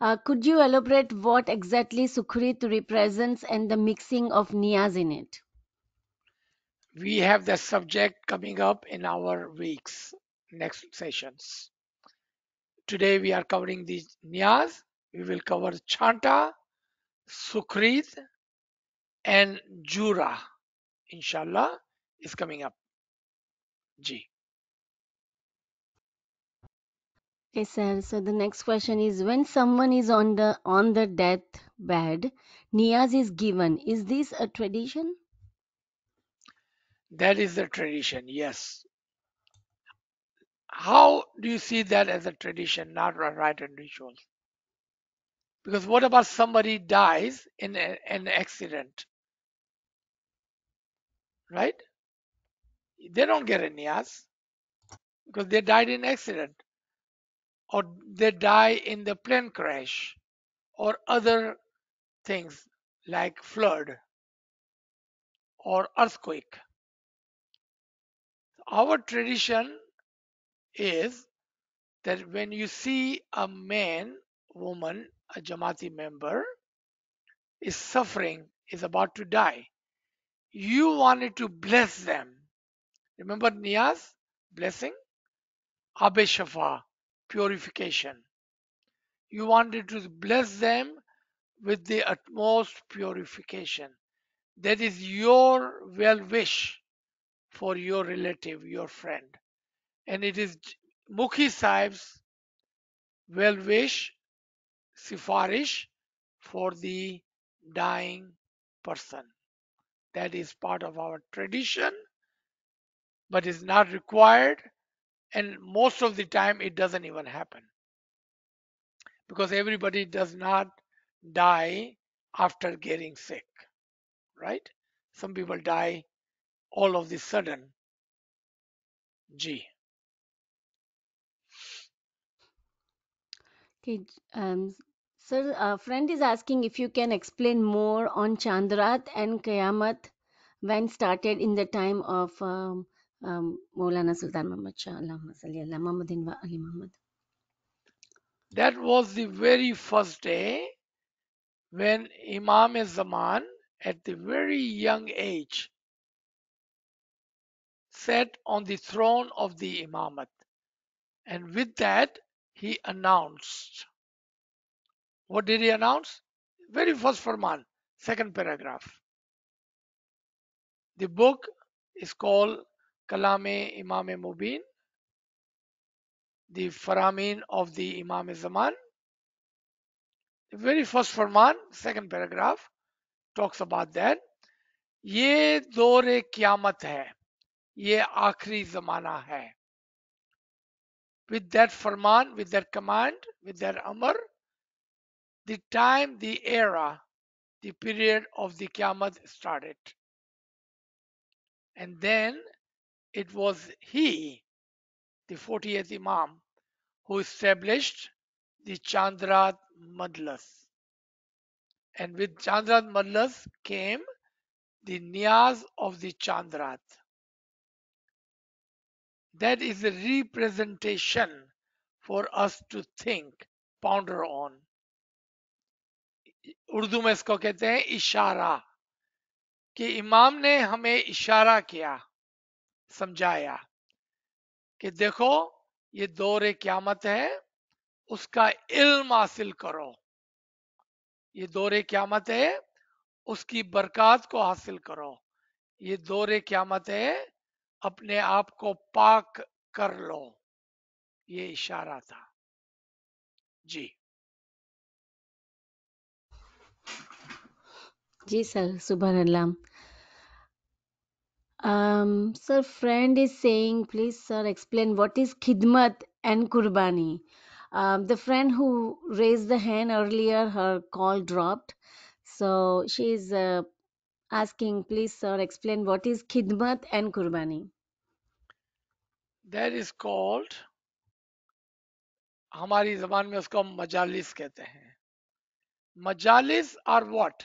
Uh, could you elaborate what exactly Sukhrit represents and the mixing of niyaz in it? We have the subject coming up in our weeks, next sessions. Today we are covering the Niyaz. We will cover Chanta, Sukhrit, and Jura. Inshallah is coming up. G. Okay, sir. So the next question is when someone is on the on the death bed, niyaz is given. Is this a tradition? That is the tradition, yes. How do you see that as a tradition, not a rite and ritual? Because what about somebody dies in a- an accident, right? They don't get a niyaz because they died in accident or they die in the plane crash or other things like flood or earthquake. Our tradition is that when you see a man, woman, a Jamati member is suffering, is about to die, you wanted to bless them. Remember Niyaz? Blessing? Abe Shafa, purification. You wanted to bless them with the utmost purification. That is your well wish for your relative, your friend. And it is Mukhi Sahib's well wish, sifarish for the dying person. That is part of our tradition, but is not required. And most of the time, it doesn't even happen because everybody does not die after getting sick, right? Some people die all of the sudden. G. Okay, um, sir, a friend is asking if you can explain more on Chandrat and Qayamat when started in the time of um, um, Maulana Sultan Muhammad Shah. Allahumma salli Muhammadin wa ali Muhammad. That was the very first day when Imam Zaman, at the very young age, sat on the throne of the Imamat. And with that, he announced. What did he announce? Very first Farman, second paragraph. The book is called Kalame Imam Mubin, the Faramin of the Imam Zaman. The very first Farman, second paragraph, talks about that. ये दौर क्यामत है ये आखिरी जमाना है with that farman with that command with that amr the time the era the period of the qiyamah started. And then it was he the 40th imam who established the chandrat madlas and with chandrat madlas came the niyaz of the chandrat that is a representation for us to think, ponder on. Urdu में इसको कहते हैं इशारा, कि इमाम ने हमें इशारा किया, समझाया, कि देखो, ये दौर क्यामत है, उसका इल्म हासिल करो। ये दौर क्यामत है, उसकी बरकत को हासिल करो। ये दौर क्यामत है अपने आप को पाक कर लो ये इशारा था जी जी sir subhanallah um sir friend is saying please sir explain what is khidmat and kurbani um, the friend who raised the hand earlier her call dropped so she is uh, asking please sir explain what is khidmat and kurbani that is called हमारी जबान में उसको मजालिस कहते हैं मजालिस are what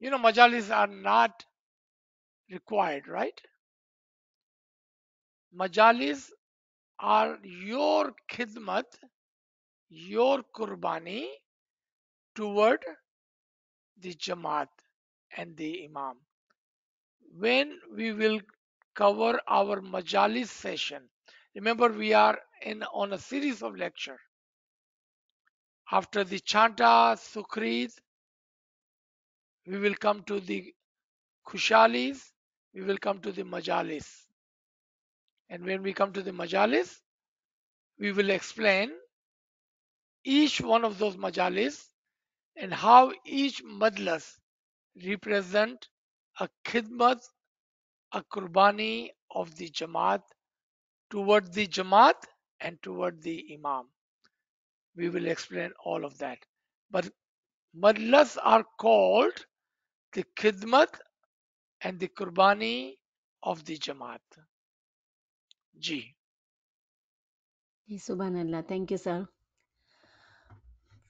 you know majalis are not required right majalis are your khidmat your qurbani toward the jamaat and the imam when we will cover our majalis session remember we are in on a series of lecture. After the chanta sukrit we will come to the kushalis we will come to the majalis. And when we come to the majalis we will explain each one of those majalis and how each madlas represent a khidmat a qurbani of the jamaat toward the jamaat and toward the imam. We will explain all of that. But madlas are called the khidmat and the qurbani of the jamaat. Ji, subhanallah. Thank you sir.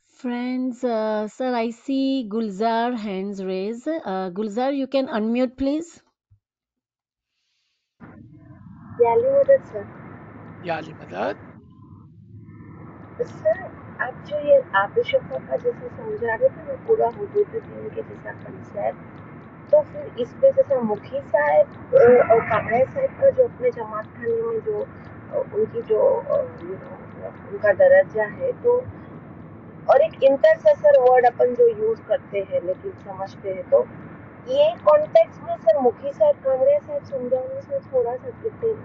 Friends uh, sir i see gulzar hands raised. Uh, gulzar you can unmute please याली मदद sir. ali madad sir आप जो ये आबिशफा का जैसे समझा रहे थे वो पूरा हुदूद दीन के जैसा कंसेप्ट तो फिर इस पे जैसे मुखी साहब और कामरे साहब का जो अपने जमात खाने में जो उनकी जो उनका दर्जा है तो और एक इंटरसेसर वर्ड अपन जो यूज़ करते हैं लेकिन समझते हैं तो ये कॉन्टेक्स्ट में सर मुखी साहब कामरे साहब समझाने से थोड़ा सा detail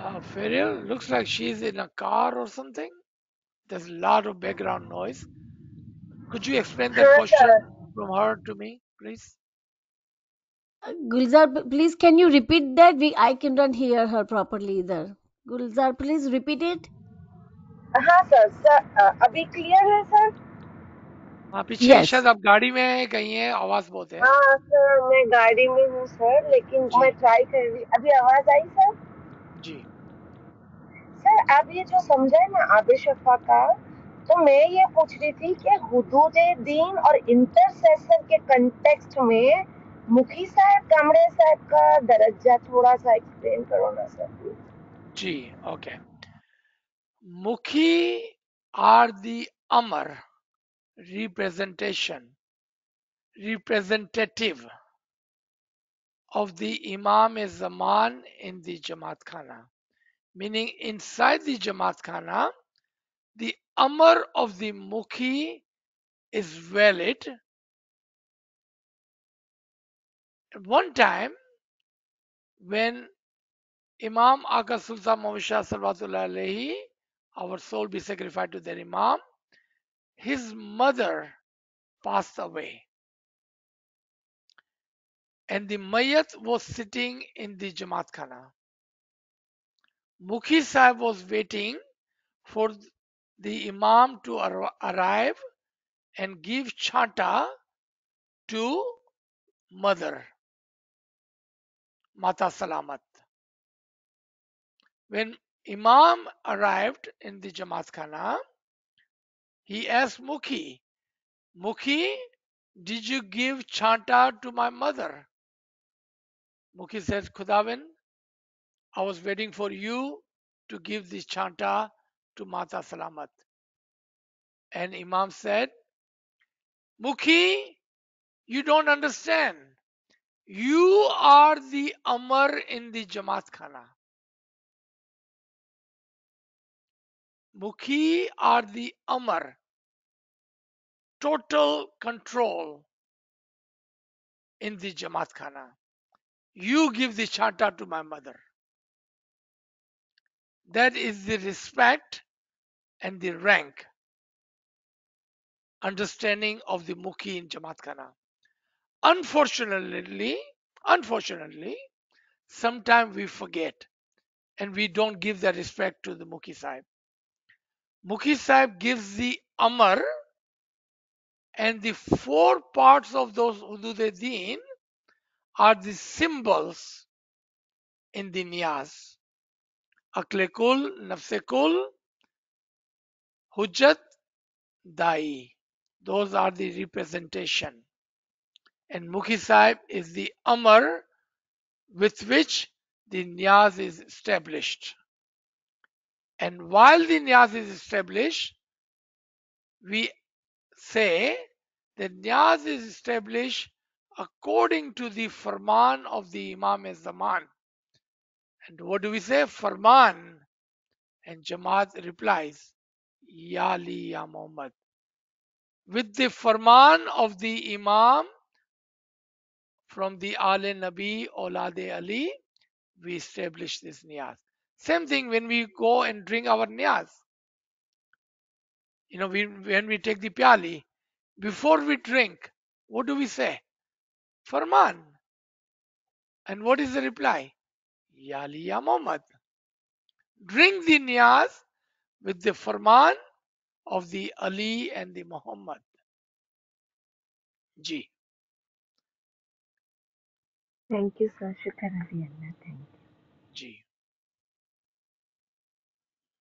uh, Ferial looks like she's in a car or something there's a lot of background noise could you explain that हाँ question sir from her to me please Uh, Gulzar, p- please can you repeat that? We I cannot hear her properly either. Gulzar, please repeat it. हाँ sir sir अ, अभी clear है sir हाँ पीछे Yes. शायद आप गाड़ी में हैं, कहीं है आवाज़ बहुत है। हाँ सर मैं गाड़ी में हूँ सर लेकिन जी। मैं ट्राई कर रही अभी आवाज़ आई सर? जी। सर आप ये जो समझे ना आबिर शफा का तो मैं ये पूछ रही थी कि हुदूद दीन और इंटरसेसर के कंटेक्स्ट में मुखी साहब कामरे साहब का दर्जा थोड़ा सा एक्सप्लेन करो ना सर जी okay. mukhi are the amar representation representative of the imam e zaman in the jamaat khana meaning inside the jamaat khana the amar of the mukhi is valid. At one time when imam aga sultan Muhammad our soul be sacrificed to their Imam, his mother passed away. And the Mayat was sitting in the Jamaat Khana. Mukhi Sahib was waiting for the Imam to ar- arrive and give chanta to mother, Mata Salamat. When Imam arrived in the Jamaat Khana, he asked Mukhi, Mukhi, did you give chanta to my mother? Mukhi said, Khudawin, I was waiting for you to give this chanta to Mata Salamat. And Imam said, Mukhi, you don't understand. You are the Amar in the Jamaat Khana. Mukhi are the Amar, total control in the Jamaat Khana. You give the chanta to my mother. That is the respect and the rank understanding of the Mukhi in Jamaat Khana. Unfortunately, unfortunately, sometimes we forget and we don't give the respect to the Mukhi Sahib. Mukhi Sahib gives the Amar and the four parts of those Hudud Deen are the symbols in the Niyaz. Akle Kul, Nafse Kul, Hujjat, Dai. Those are the representation. And Mukhi Sahib is the Amar with which the Niyaz is established. And while the Niyaz is established, we say that Niyaz is established according to the Farman of the Imam as Zaman. And what do we say? Farman. And Jamaat replies, Ya Ali, Ya Muhammad. With the Farman of the Imam from the Ale Nabi Olade Ali, we establish this Niyaz. Same thing when we go and drink our Niyaz. You know, we, when we take the pyali, before we drink, what do we say? Farman. And what is the reply? Ya Ali, Ya Muhammad. Drink the Niyaz with the Farman of the Ali and the Muhammad. Ji. Thank you, sir. Shukran Thank you. Ji.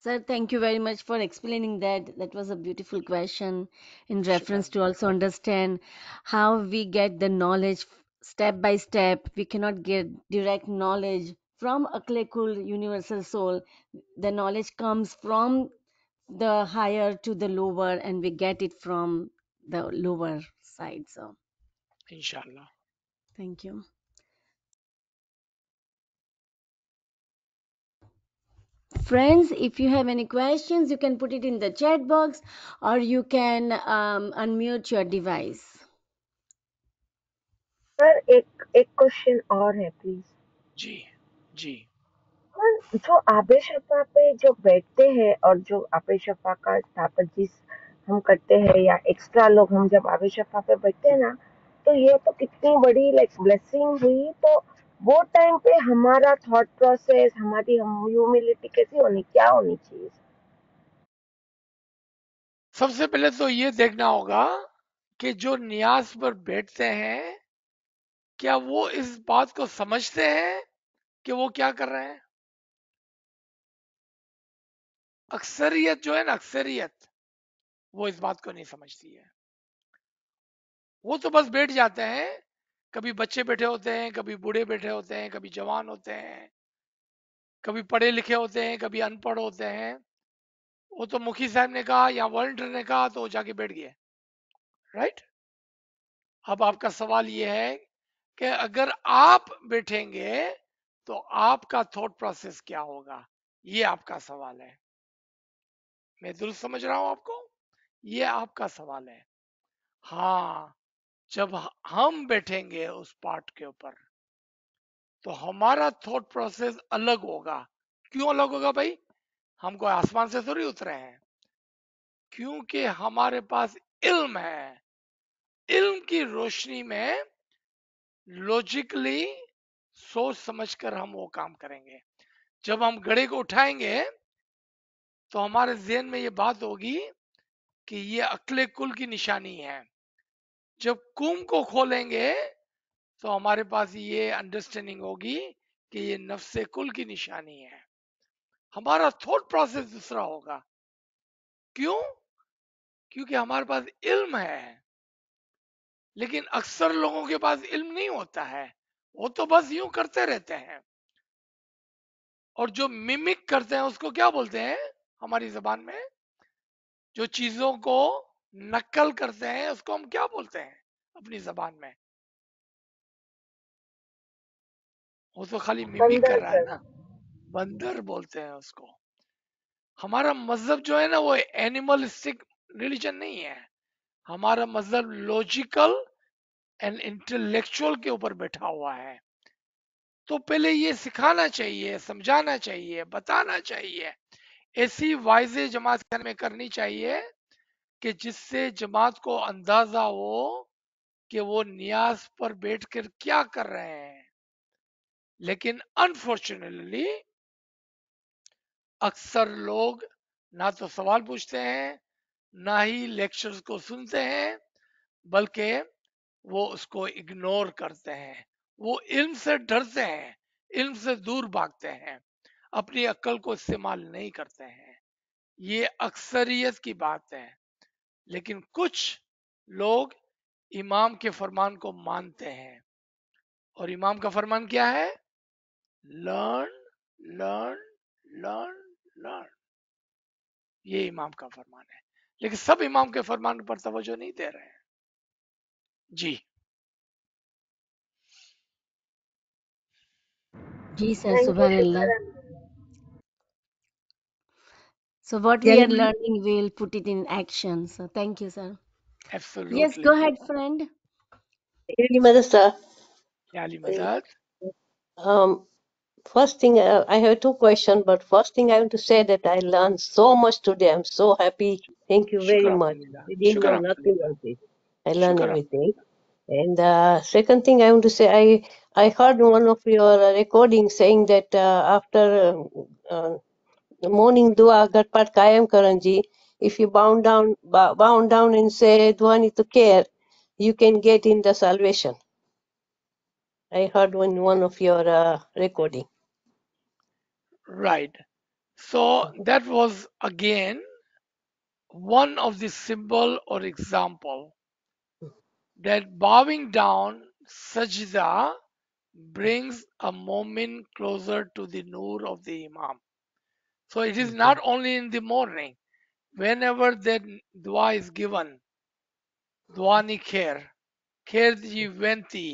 Sir, thank you very much for explaining that. That was a beautiful question in reference to also understand how we get the knowledge step by step. We cannot get direct knowledge from Aklekul Universal Soul. The knowledge comes from the higher to the lower, and we get it from the lower side. So, Inshallah. thank you. Friends, if you have any questions, you can put it in the chat box or you can um, unmute your device. Sir एक एक question और है please Ji. Ji. Sir जो आबे शफा पे जो बैठते हैं और जो आबे शफा का स्थापन जिस हम करते हैं या एक्स्ट्रा लोग हम जब आबे शफा पे बैठते हैं ना तो ये तो कितनी बड़ी लाइक ब्लेसिंग हुई तो वो टाइम पे हमारा थॉट प्रोसेस हमारी ह्यूमिलिटी कैसी होनी, क्या होनी चाहिए? सबसे पहले तो ये देखना होगा कि जो न्यास पर बैठते हैं, क्या वो इस बात को समझते हैं कि वो क्या कर रहे हैं? अक्सरियत जो है ना, अक्सरियत, वो इस बात को नहीं समझती है। वो तो बस बैठ जाते हैं कभी बच्चे बैठे होते हैं, कभी बूढ़े बैठे होते हैं, कभी जवान होते हैं, कभी पढ़े लिखे होते हैं, कभी अनपढ़ होते हैं। वो तो मुखी साहब ने कहा या वॉलंटियर ने कहा तो जाके बैठ गए। राइट अब आपका सवाल ये है कि अगर आप बैठेंगे तो आपका थॉट प्रोसेस क्या होगा? ये आपका सवाल है। मैं दुरुस्त समझ रहा हूँ आपको? ये आपका सवाल है। हाँ जब हम बैठेंगे उस पार्ट के ऊपर तो हमारा थॉट प्रोसेस अलग होगा। क्यों अलग होगा भाई? हम कोई आसमान से थोड़ी उतरे हैं। क्योंकि हमारे पास इल्म है। इल्म की रोशनी में लॉजिकली सोच समझकर हम वो काम करेंगे। जब हम घड़े को उठाएँगे तो हमारे जहन में ये बात होगी कि ये अकले कुल की निशानी है। जब कुम को खोलेंगे तो हमारे पास ये अंडरस्टैंडिंग होगी कि ये नफ्से कुल की निशानी है। हमारा थॉट प्रोसेस दूसरा होगा। क्यों? क्योंकि हमारे पास इल्म है। लेकिन अक्सर लोगों के पास इल्म नहीं होता है। वो तो बस यूँ करते रहते हैं। और जो मिमिक करते हैं, उसको क्या बोलते हैं हमारी जबान में? जो चीज़ों को नकल करते हैं उसको हम क्या बोलते हैं अपनी जबान में? वो तो खाली मिमिक कर रहा है ना। बंदर बोलते हैं उसको। हमारा मज़हब जो है ना वो एनिमलिस्टिक रिलीजन नहीं है। हमारा मज़हब लॉजिकल एंड इंटेलेक्चुअल के ऊपर बैठा हुआ है। तो पहले ये सिखाना चाहिए समझाना चाहिए बताना चाहिए। ऐसी वाइजे जमात में करनी चाहिए कि जिससे जमात को अंदाज़ा हो कि वो नियाज पर बैठकर क्या कर रहे हैं। लेकिन अनफॉर्चुनेटली अक्सर लोग ना तो सवाल पूछते हैं, ना ही लेक्चर्स को सुनते हैं, बल्कि वो उसको इग्नोर करते हैं। वो इल्म से डरते हैं, इल्म से दूर भागते हैं, अपनी अक्ल को इस्तेमाल नहीं करते हैं। ये अक्सरियत की बात है। लेकिन कुछ लोग इमाम के फरमान को मानते हैं। और इमाम का फरमान क्या है? Learn learn learn learn. ये इमाम का फरमान है। लेकिन सब इमाम के फरमान पर तवज्जो नहीं दे रहे हैं। जी। जी सर सुबह So what we are learning, we'll put it in action. So thank you, sir. Absolutely. Yes, go ahead, friend. Really, Mother, sir. Yeah, Ali Um, first thing, uh, I have two questions, but first thing I want to say that I learned so much today. I'm so happy. Thank you very much. I nothing about it. I learned everything. And uh, second thing I want to say, I I heard one of your recordings saying that uh, after um, uh, uh, morning dua Gatpat Kayam Karanji, if you bound down, bow, down and say dua need to care, you can get in the salvation. I heard one one of your uh, recording. right so that was again one of the symbol or example that bowing down sajda brings a moment closer to the nur of the imam so it is not only in the morning whenever that dua is given दुआ नी खैर खैर जी वेंती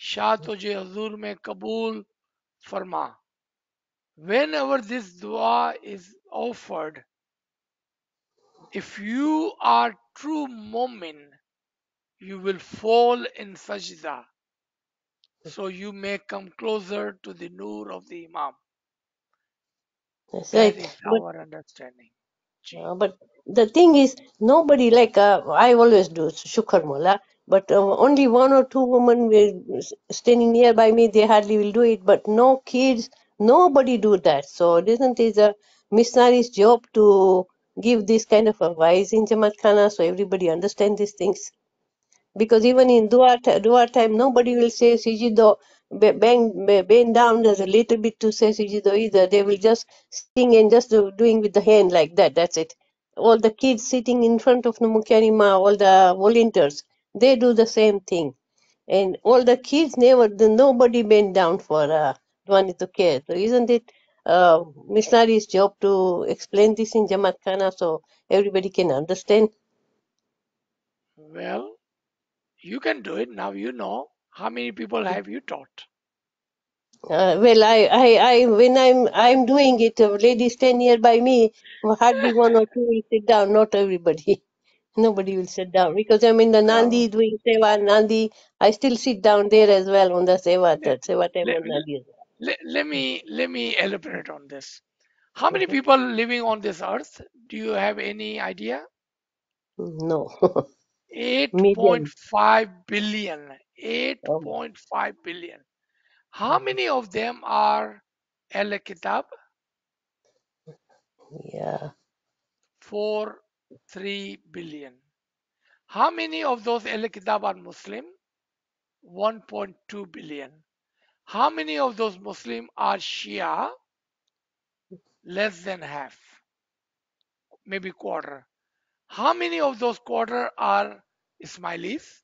शाह तुझे हजूर में कबूल फरमा whenever this dua is offered if you are true mu'min you will fall in sajda so you may come closer to the nur of the imam That's that right. is But our understanding Ji. uh, but the thing is, nobody like uh, I always do shukar mullah. But uh, only one or two women will s- standing nearby me. They hardly will do it. But no kids, nobody do that. So isn't it a missionary's job to give this kind of advice in Jamaat Khana so everybody understand these things? because even in dua, ti- dua time nobody will say sijido be- bang be- bend down there's a little bit to say sijido either they will just sing and just do, doing with the hand like that that's it. All the kids sitting in front of Numukyarima, all the volunteers they do the same thing. And all the kids never the, nobody bend down for uh, one to care so isn't it uh, missionary's job to explain this in Jamaat Khana so everybody can understand? Well you can do it now you know how many people have you taught Uh, well, I, I, I, when I'm, I'm doing it, uh, ladies stand nearby me. Hardly one or two will sit down. Not everybody. [LAUGHS] Nobody will sit down because I'm in the Nandi doing seva. Nandi, I still sit down there as well on the seva, seva time Nandi. as let, me let me elaborate on this How many people living on this earth? Do you have any idea? No. [LAUGHS] 8.5 billion. Oh, 8.5 billion. How hmm. many of them are Al Kitab? yeah. 4, 3 billion. How many of those Al Kitab are Muslim? 1.2 billion. How many of those Muslim are Shia? Less than half, maybe quarter. How many of those quarter are Ismailis?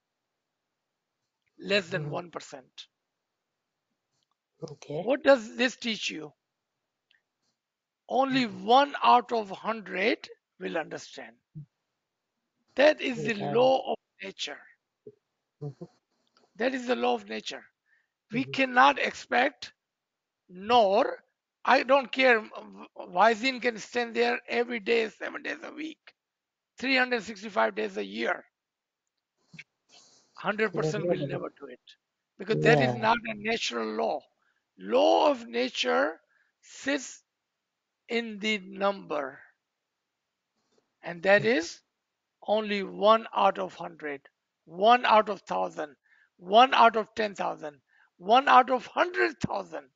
Less than mm-hmm. 1%. Okay. What does this teach you? Only mm-hmm. one out of 100 will understand. That is the law of nature. Mhm. That is the law of nature. We mm-hmm. cannot expect, nor I don't care. Waisin can stand there every day, seven days a week, 365 days a year. 100% will never do it because that is not a natural law. Law of nature sits in the number, and that is only one out of 100, one out of 1,000, one out of 10,000, one out of 100,000.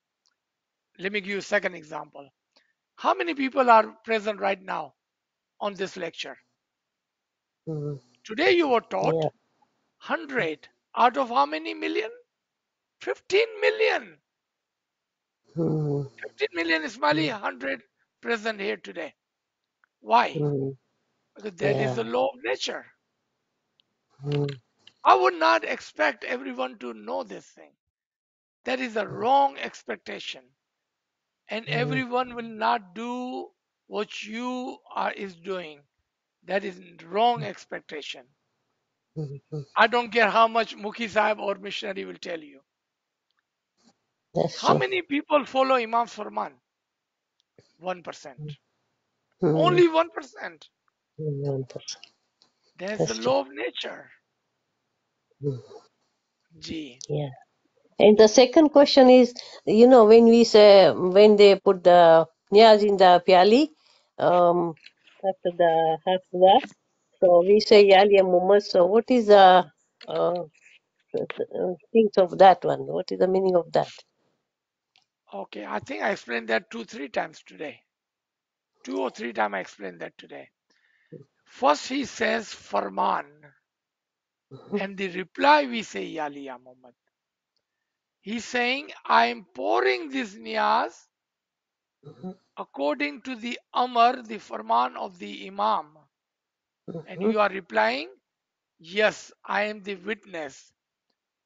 Let me give you a second example. How many people are present right now on this lecture? Mhm. Today you were taught Yeah. 100 out of how many million? 15 million. Mhm. 15 million Ismaili, hmm. 100 present here today. Why? Mhm. Because that is the law of nature. Hmm. I would not expect everyone to know this thing. That is a hmm. wrong expectation. And everyone will not do what you are is doing. That is wrong expectation. I don't care how much Mukhi Sahib or missionary will tell you. That's How true. many people follow Imam Farman? 1%. Mhm. Only 1%. One percent. That's the true. law of nature. Gee. Yeah. And the second question is, you know, when we say when they put the niyaz in the pyali, um, after the hafza, so we say Yali Muhammad. So what is the uh, uh, things of that one? What is the meaning of that? Okay, I think I explained that two, three times today. Two or three times I explained that today. First he says Farman, Mhm. and the reply we say Yali Ya Muhammad. He's saying, I am pouring this niyaz Mhm. according to the Amr, the Farman of the Imam. And Mhm. you are replying, Yes, I am the witness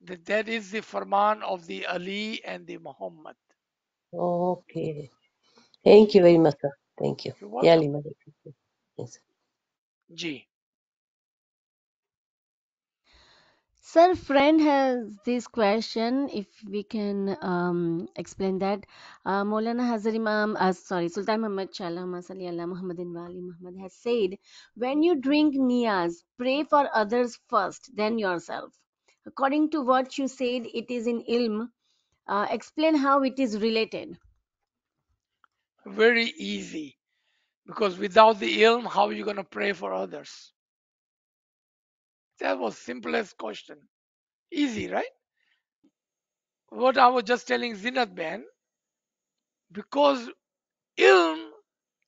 that that is the Farman of the Ali and the Muhammad. Okay. Thank you very much, sir. Thank you. You're welcome. Yes. G. Sir, friend has this question. If we can um, explain that, uh, Maulana Hazar Imam, uh, sorry, Sultan Muhammad Shallah Masali Allah Muhammadin Wali Muhammad has said, when you drink niyaz, pray for others first, then yourself. According to what you said, it is in ilm. Uh, explain how it is related. Very easy. Because without the ilm, how are you going to pray for others? That was simplest question. Easy, right? What I was just telling Zinat Ben, because ilm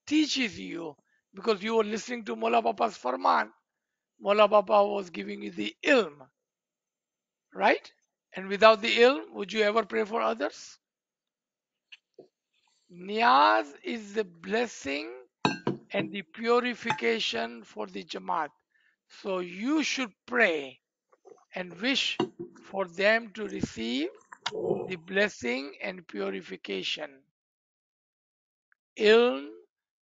teaches you, because you were listening to Mullah Papa's farman, Mullah Papa was giving you the ilm, right? And without the ilm, would you ever pray for others? Niyaz is the blessing and the purification for the Jamaat. So you should pray and wish for them to receive the blessing and purification. Ilm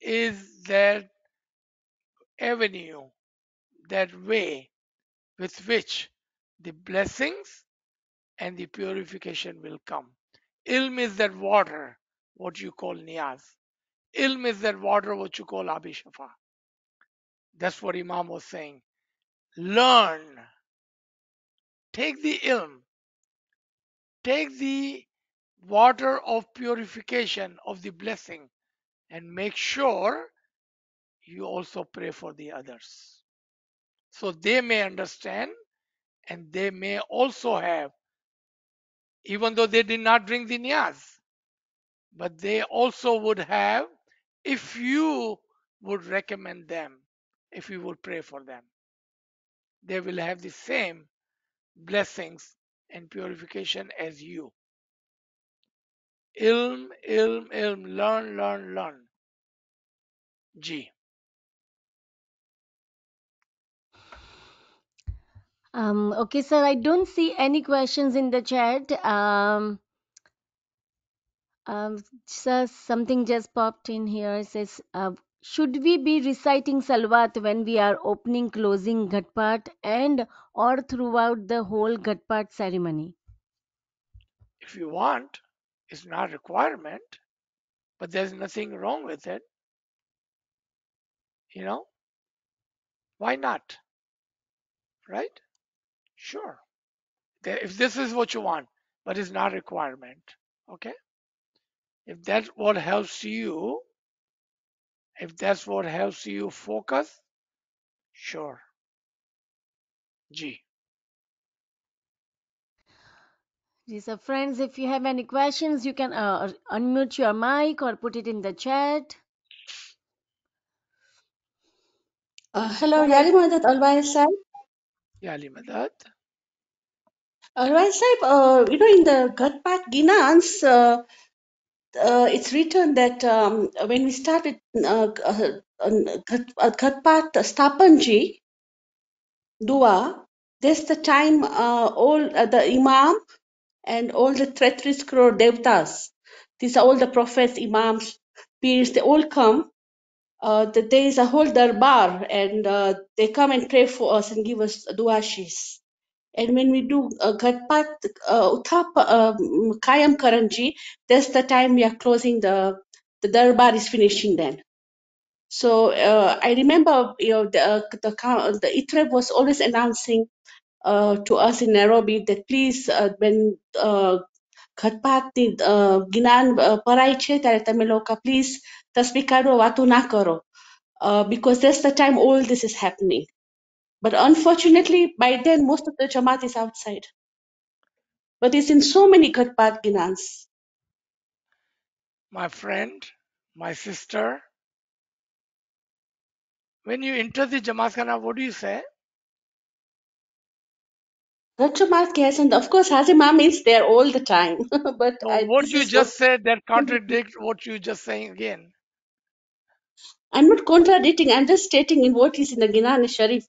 is that avenue, that way with which the blessings and the purification will come. Ilm is that water, what you call niyaz. Ilm is that water, what you call Ab-e-Shifa. That's what Imam was saying. Learn. Take the ilm. Take the water of purification of the blessing and make sure you also pray for the others so they may understand and they may also have even though they did not drink the niyaz but they also would have if you would recommend them if you would pray for them they will have the same blessings and purification as you ilm ilm ilm learn learn learn g Um, okay, sir, I don't see any questions in the chat. Um, um, sir, something just popped in here. It says, uh, should we be reciting Salwat when we are opening, closing Ghatpat and or throughout the whole Ghatpat ceremony? if you want it's not a requirement but there's nothing wrong with it. You know? Why not? Right? Sure. If this is what you want but it's not a requirement okay? If that's what helps you if that's what helps you focus sure g Yes, sir. Friends, if you have any questions, you can uh, unmute your mic or put it in the chat. Uh, hello, Yali Madad Alwai Sahib. ya Ali Madad. Alwai Sahib, uh, you know, in the Ghatpat Ginans, uh, uh, it's written that um, when we started uh, uh, uh, uh, Stapanji dua, that's the time uh, all the Imam and all the 33 crore devtas, these are all the prophets, Imams, peers, they all come. That there is a whole darbar and they come and pray for us and give us duashis. And when we do uh, Ghatpat uh, Uthap um, Kayam Karanji, that's the time we are closing the the darbar is finishing then. So uh, I remember you know the uh, the, the ITREB was always announcing uh, to us in Nairobi that please uh, when uh, uh, Ginan uh, Parai please તસ્વીર કાઢો વાતો Uh, because that's the time all this is happening. But unfortunately, by then most of the Jamaat is outside. But it's in so many Ghatpat Ginans. my friend my sister when you enter the Jamaat Khana, what do you say Not Jamaat yes, and of course Hazima is there all the time. [LAUGHS] but I, what you just what said that contradicts what you just saying again I'm not contradicting. I'm just stating in what is in the Ginan Sharif.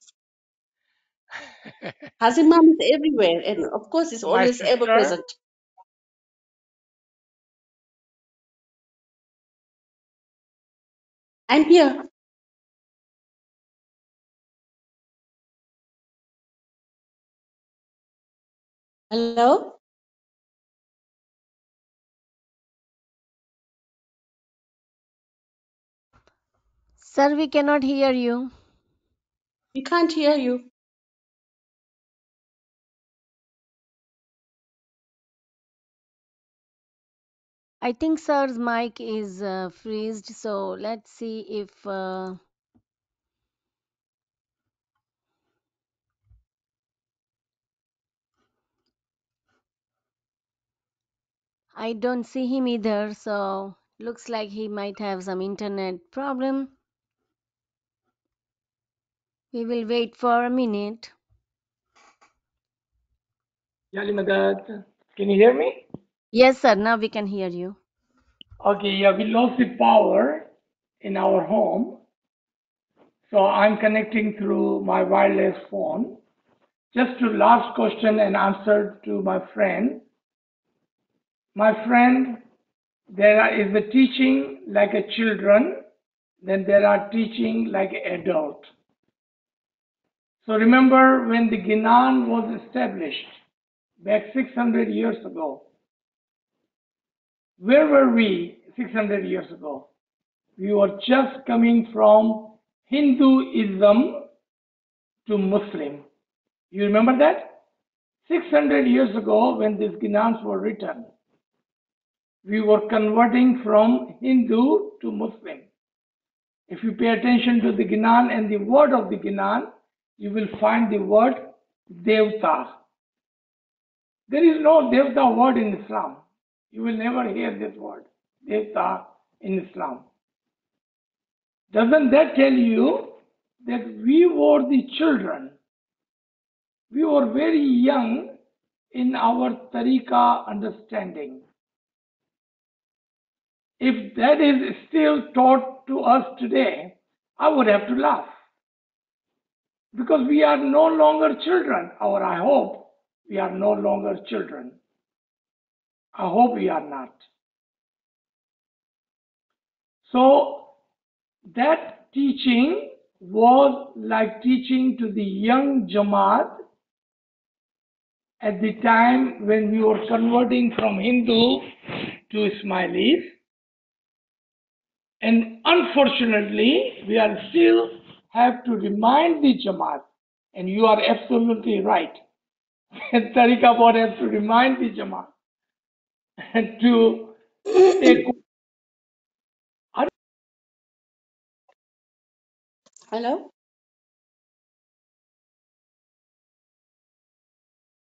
Hazar Imam is everywhere, and of course, is my always ever sister present. I'm here. Hello? Sir, we cannot hear you. We can't hear you. I think sir's mic is uh, freezed, so let's see if uh, I don't see him either. So looks like he might have some internet problem. We will wait for a minute. Yali Madad. Can you hear me? Yes, sir. Now we can hear you. Okay, yeah, we lost the power in our home. So I'm connecting through my wireless phone. Just to last question and answer to my friend. My friend, there is a teaching like a children, then there are teaching like adult. So remember when the Ginan was established back 600 years ago, where were we 600 years ago? We were just coming from Hinduism to Muslim. You remember that? 600 years ago, when these Ginans were written, we were converting from Hindu to Muslim. If you pay attention to the Gnan and the word of the Gnan, you will find the word Devta. There is no Devta word in Islam. You will never hear this word, Devta, in Islam. Doesn't that tell you that we were the children? We were very young in our tariqa understanding. If that is still taught to us today, I would have to laugh. Because we are no longer children, or I hope we are no longer children. I hope we are not. So that teaching was like teaching to the young Jamaat at the time when we were converting from Hindu to Ismailis. And unfortunately, we are still have to remind the Jamaat, and you are absolutely right. [LAUGHS] Tariqa board has to remind the Jamaat to take [COUGHS] Hello?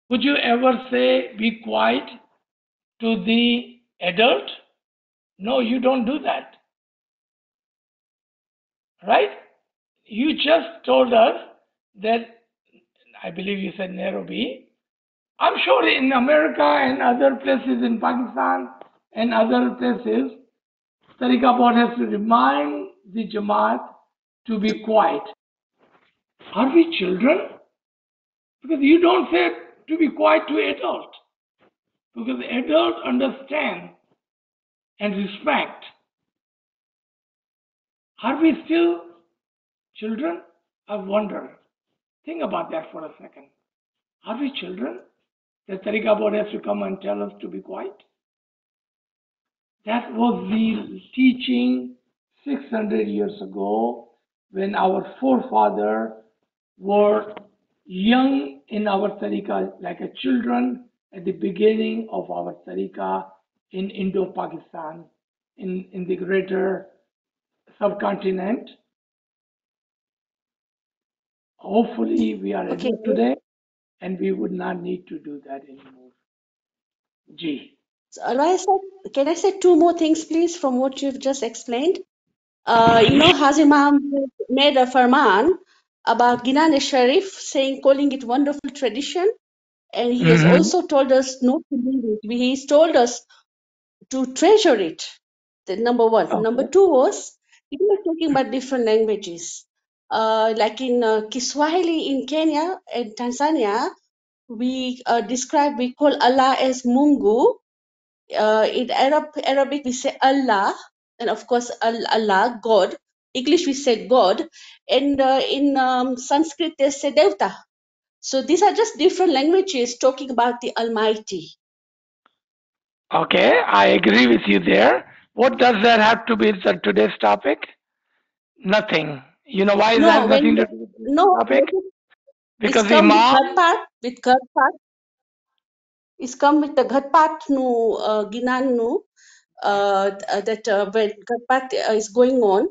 Would you ever say be quiet to the adult? No, you don't do that. Right? You just told us that, I believe you said Nairobi. I'm sure in America and other places in Pakistan and other places, Tariqa board has to remind the Jamaat to be quiet. Are we children? Because you don't say to be quiet to adult. Because adult understand and respect. Are we still children? I wonder. Think about that for a second. Are we children? The Tariqa board has to come and tell us to be quiet? That was the teaching 600 years ago when our forefathers were young in our tariqa, like a children at the beginning of our tariqa in Indo-Pakistan, in, in the greater subcontinent. Hopefully we are Okay. today and we would not need to do that anymore. G. So, Alright, can I say two more things, please, from what you've just explained? Uh, you know, Hazar Imam made a farman about Ginan Sharif, saying, calling it wonderful tradition, and he has Mhm. also told us not to leave it. He's told us to treasure it. The number one. Number two was you were talking about different languages. Uh, like in uh, Kiswahili in Kenya and Tanzania, we uh, describe, we call Allah as Mungu. Uh, in Arab, Arabic, we say Allah, and of course, Allah, God. English, we say God. And uh, in um, Sanskrit, they say Devta. So these are just different languages talking about the Almighty. Okay, I agree with you there. What does that have to be with today's topic? Nothing. You know why No, that nothing to do with this no, topic? it's Because come with Imam, with Ghatpat. It's come with the Ghatpat nu, uh, Ginan nu, uh, that uh, when Ghatpat uh, is going on,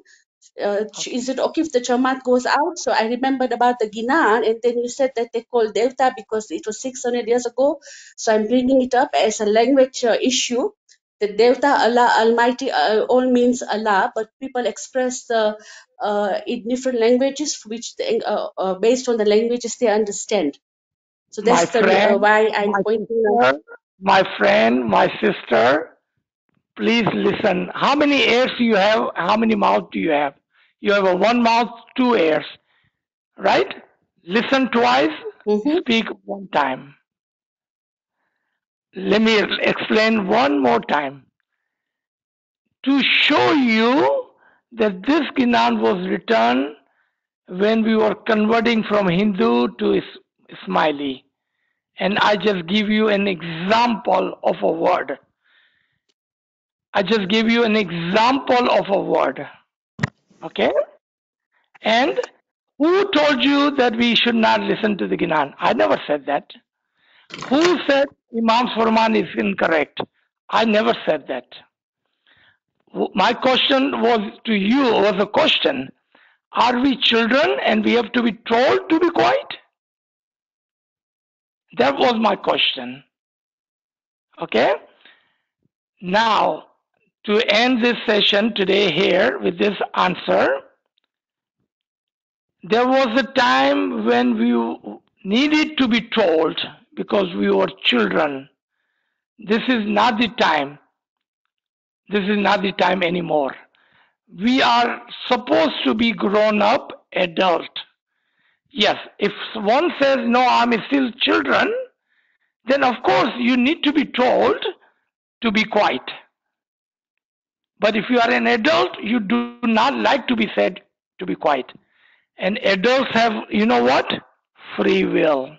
uh, ch- is it okay if the Jamaat goes out? So I remembered about the Ginan, and then you said that they call Devta because it was 600 years ago. So I'm bringing it up as a language uh, issue. The Devta, Allah, Almighty, uh, all means Allah, but people express the uh, in different languages, which they, uh, uh, based on the languages they understand. So my that's the uh, why I'm my pointing out. my friend, my sister, please listen. How many ears do you have? How many mouths do you have? You have a one mouth, two ears, right? Listen twice, Mhm. speak one time. Let me explain one more time. To show you that this Ginan was written when we were converting from Hindu to Is- Ismaili. And I just give you an example of a word. I just give you an example of a word. Okay? And who told you that we should not listen to the Ginan? I never said that. Who said Imam Farman is incorrect? I never said that. My question was to you was a question. Are we children and we have to be told to be quiet? That was my question. Okay? Now, to end this session today here with this answer, there was a time when we needed to be told because we were children. This is not the time. This is not the time anymore. We are supposed to be grown up adult. Yes, if one says, no, I'm still children, then of course you need to be told to be quiet. But if you are an adult, you do not like to be said to be quiet. And adults have, you know what? Free will.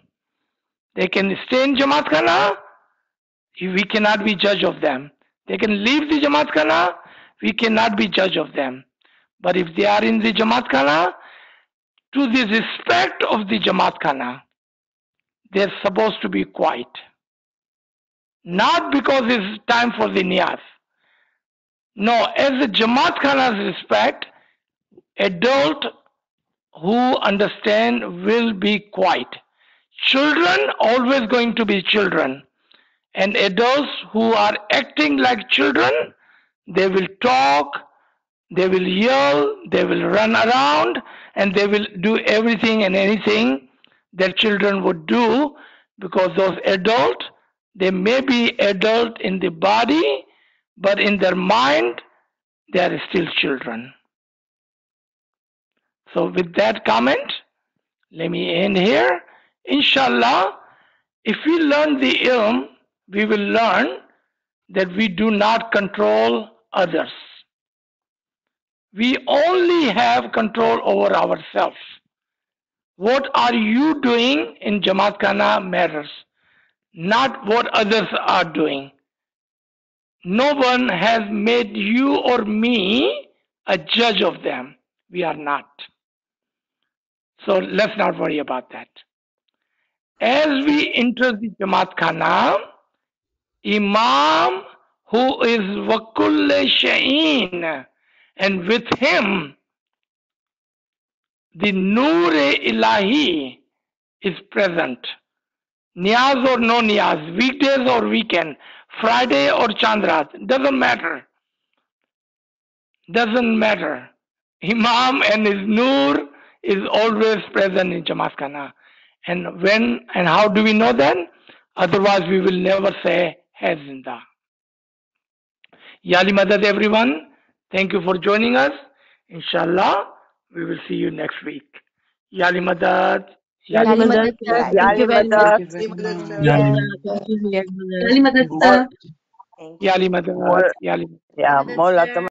They can stay in Jamaat Khana, we cannot be judge of them. They can leave the Jamaat Khana, we cannot be judge of them. But if they are in the Jamaat Khana, to the respect of the Jamaat Khana, they're supposed to be quiet. Not because it's time for the niyaz. No, as the Jamaat Khana's respect, adult who understand will be quiet. Children always going to be children. And adults who are acting like children, they will talk, they will yell, they will run around, and they will do everything and anything that children would do because those adults they may be adult in the body, but in their mind, they are still children. So with that comment, let me end here. Inshallah, if we learn the ilm, we will learn that we do not control others. We only have control over ourselves. What are you doing in Jamaat Khana matters, not what others are doing. No one has made you or me a judge of them. We are not. So let's not worry about that. As we enter the Jamaat Khana, Imam who is Wakulle Sha'een, and with him the Noor Ilahi is present. Niyaz or no niyaz, weekdays or weekend, Friday or Chandrat, doesn't matter. Doesn't matter. Imam and his Noor is always present in Jamaat Khana. And when and how do we know that? Otherwise, we will never say Hai Zinda. Yali Madad, everyone. Thank you for joining us. Inshallah, we will see you next week. Yali Madad. Yali Madad, sir. Thank you very much. Yali Madad, sir. Thank you. Yali Madad. More- Yali Madad. Yeah, Madad, Mola sir.